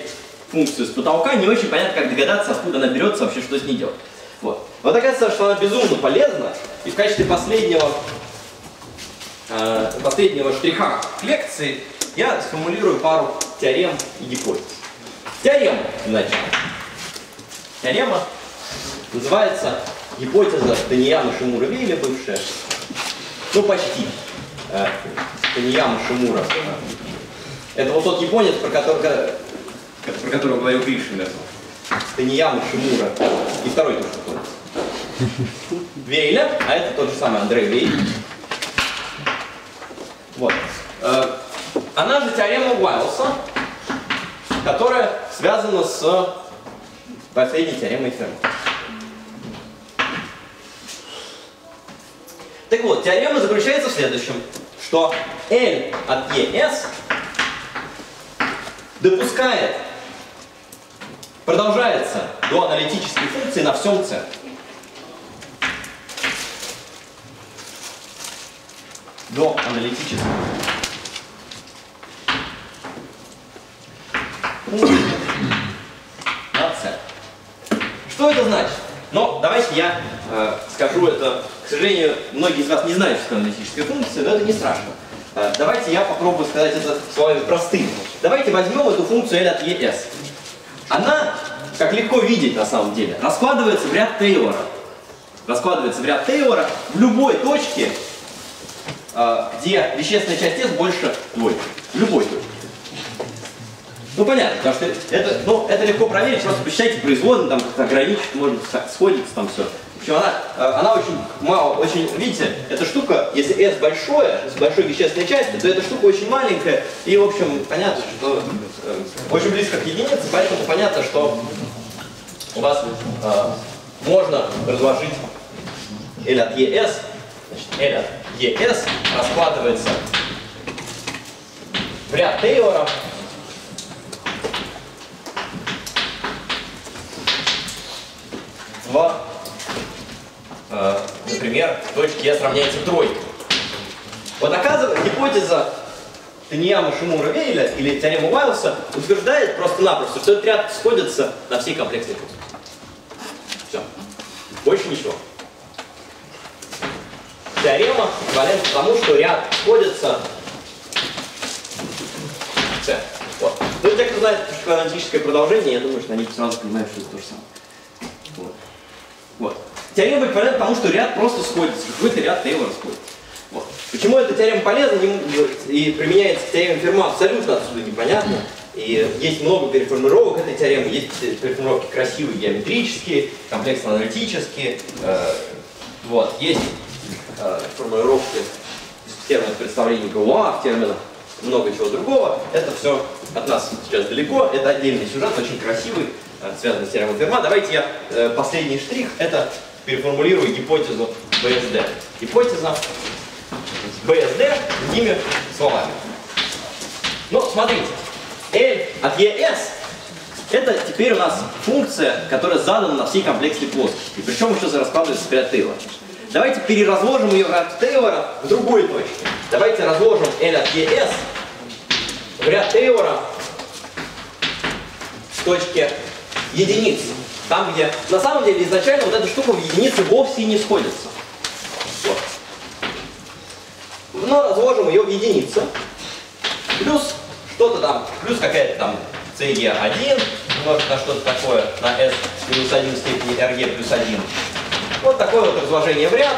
функцию с потолка, не очень понятно, как догадаться, откуда она берется, вообще, что с ней делать. Вот. Вот оказывается, что она безумно полезна, и в качестве последнего э, последнего штриха к лекции я сформулирую пару теорем и гипотез. Теорема, значит. Теорема называется гипотеза Таньяма Шимура Вейля бывшая. Ну, почти. Э, Таньяма Шимура. Это вот тот японец, про которого, про которого говорил Гришин. Таньяма Шимура. И второй тоже японец. Вейля, а это тот же самый Андрей Вейль. Вот. Э, Она же теорема Уайлса, которая связана с последней теоремой Ферма. Так вот, теорема заключается в следующем, что L от ES допускает, продолжается до аналитической функции на всем C. До аналитической на C. Что это значит? Но давайте я э, скажу это. К сожалению, многие из вас не знают, что аналитическая функция, но это не страшно. Э, давайте я попробую сказать это словами простыми. Давайте возьмем эту функцию L от ES. Она, как легко видеть на самом деле, раскладывается в ряд Тейлора. Раскладывается в ряд Тейлора в любой точке, где вещественная часть S больше двойки. Любой точке. Ну понятно, потому что это, ну, это легко проверить, просто посчитайте производные, там как-то ограничить, может сходится там все. В общем, она, э, она очень мало, очень, видите, эта штука, если S большое, с большой вещественной частью, то эта штука очень маленькая, и, в общем, понятно, что э, очень близко к единице, поэтому понятно, что у вас э, можно разложить L от ES, значит, L от ES раскладывается в ряд Тейлора, в, э, например, точке S равняется тройке. Вот оказывается, гипотеза Таньяма Шимура Вейля или теорема Уайлса утверждает просто-напросто, что этот ряд сходится на всей комплексной. Все. Больше ничего. Теорема эквивалентна тому, что ряд сходится C. Вот. Ну, те, кто знает, аналитическое продолжение, я думаю, что они сразу понимают, что это то же самое. Вот. Вот. Теорема эквивалентна тому, что ряд просто сходится, какой-то ряд Тейлора сходится. Вот. Почему эта теорема полезна и применяется к теореме Ферма, абсолютно отсюда непонятно. И есть много переформировок этой теоремы, есть переформировки красивые, геометрические, комплексно-аналитические. Э, вот. Есть э, формулировки в терминах представления ГУА, в терминах много чего другого. Это все от нас сейчас далеко, это отдельный сюжет, очень красивый, э, связанный с теоремой Ферма. Давайте я э, последний штрих, это переформулирую гипотезу БСД. Гипотеза БСД другими словами. Ну, смотрите, L от ES это теперь у нас функция, которая задана на всей комплексной плоскости. Причем еще раскладывается в ряд Тейлора. Давайте переразложим ее ряд Тейлора в другой точке. Давайте разложим L от ES в ряд Тейлора в точке единицы. Там, где на самом деле изначально вот эта штука в единице вовсе не сходится. Вот. Но разложим ее в единицу. Плюс что-то там, плюс какая-то там CG1 умножить на что-то такое, на S минус 1 в степени RE плюс 1. Вот такое вот разложение в ряд.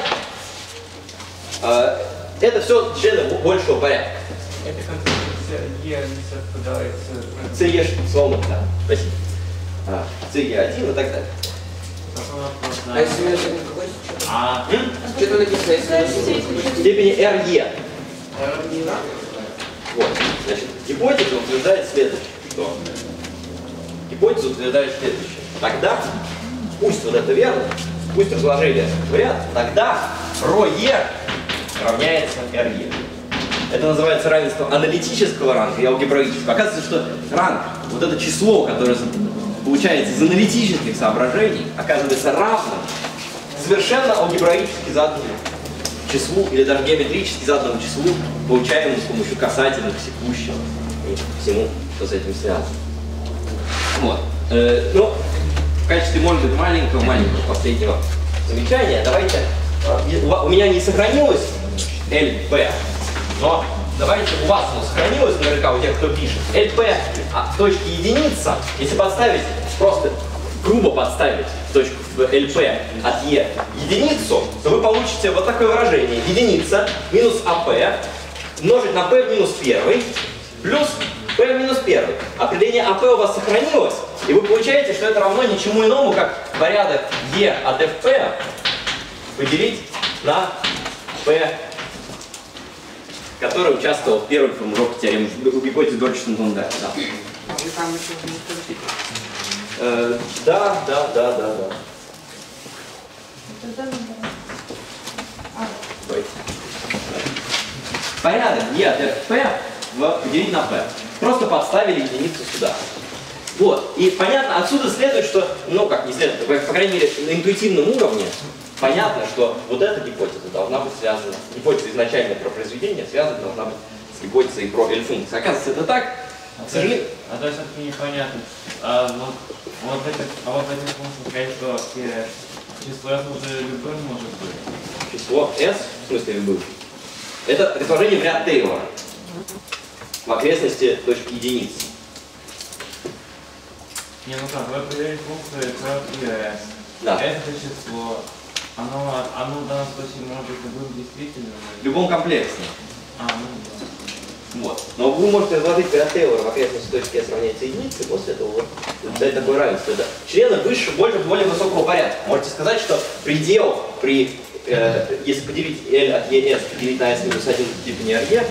Э, Это все члены большего порядка. Это конструкция Е не совпадает с... CE сломан, да. Спасибо. А, CE1 и так далее. А если между какой? А, Что-то написано, в степени RE. Вот. Значит, гипотеза утверждает следующее, что гипотеза утверждает следующее. Тогда, пусть вот это верно, пусть разложение в ряд, тогда ρe равняется RE. Это называется равенство аналитического ранга и алгебраического. Оказывается, что ранг, вот это число, которое получается из аналитических соображений, оказывается равным совершенно алгебраически заданному числу или даже геометрически заданному числу, получаемому с помощью касательных, секущих и всему, что с этим связано. Вот. Э, ну, в качестве, может быть, маленького-маленького последнего замечания, давайте, э, у меня не сохранилось LP, но давайте, у вас оно сохранилось наверняка, у тех, кто пишет. LP а, в точке единица, если подставить, просто грубо подставить точку LP от E единицу, то вы получите вот такое выражение. Единица минус AP умножить на P минус 1 плюс P минус 1. Определение AP у вас сохранилось, и вы получаете, что это равно ничему иному, как порядок E от FP поделить на P, который участвовал в первой формулировке теоремы гипотезы Дорчестон-Тунда. Да. Э, да, да, да, да, да. Давайте. Порядок E от FP поделить на P. Просто подставили единицу сюда. Вот. И понятно, отсюда следует, что, ну как не следует, по, крайней мере, на интуитивном уровне, понятно, что вот эта гипотеза должна быть связана, гипотеза изначальная про произведение связана должна быть с гипотезой про L-функции. Оказывается, это так. А К сожалению, а то все-таки непонятно. А вот, вот это, а вот этих функций сказать, что число f уже любым может быть. число S, в смысле любых, это предложение в ряд Тейлора в окрестности точки единицы. Не, ну как, вы определили функцию f и. Да. Это число. Оно, оно в данном случае может быть любым действительным. В любом комплексе. А, ну да. Вот. Но вы можете разложить в ряд Тейлора в окрестности точки S равняется единице, и после этого вот дать такое равенство. Это члены выше, больше, более высокого порядка. Можете сказать, что предел при, э, если поделить L от ES, поделить на S минус 1 в степени RE,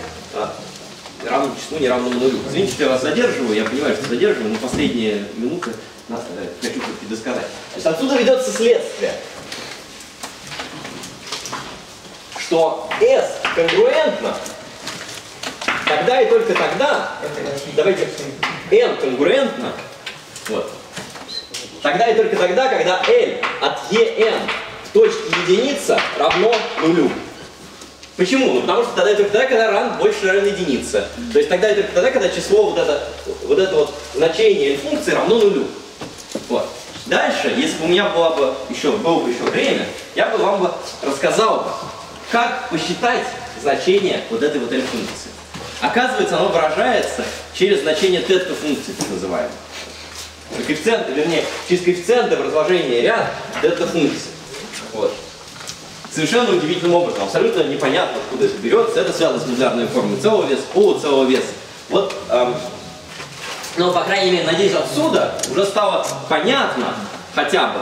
равно числу неравному нулю. Извините, что я вас задерживаю, я понимаю, что задерживаю, но последние минуты э, хочу хоть предосказать. Значит, отсюда ведется следствие, что S конгруентно тогда и только тогда, давайте n конгруентно, вот, тогда и только тогда, когда L от EN в точке единица равно нулю. Почему? Ну потому что тогда и только тогда, когда ранг больше равен единице. То есть тогда и только тогда, когда число вот это вот, это вот значение функции равно нулю. Вот. Дальше, если бы у меня было бы еще, было бы еще время, я бы вам бы рассказал бы, как посчитать значение вот этой вот L функции. Оказывается, оно выражается через значение тетка функции, так называемой. Коэффициенты, вернее, через коэффициенты в разложении ряд тетка функции. Вот. Совершенно удивительным образом, абсолютно непонятно, откуда это берется. Это связано с молекулярной формой целого веса, полуцелого веса. Вот, эм, ну, по крайней мере, надеюсь, отсюда уже стало понятно хотя бы,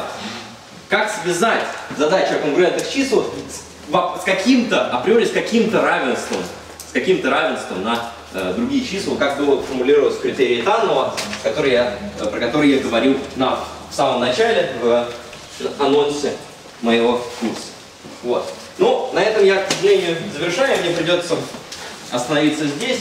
как связать задачу о конгруентных числах с, с каким-то, априори с каким-то равенством, с каким-то равенством на э, другие числа, как было формулировалось в критерии Таннова, который я, э, про который я говорил на, в самом начале, в анонсе моего курса. Вот. Ну, на этом я, к сожалению, завершаю. Мне придется остановиться здесь.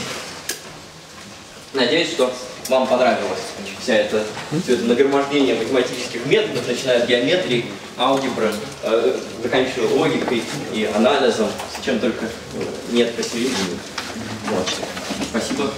Надеюсь, что вам понравилось вся это, все это нагромождение математических методов, начиная от геометрии, алгебры, э, заканчивая логикой и анализом, с чем только нет посередине. Вот. Спасибо.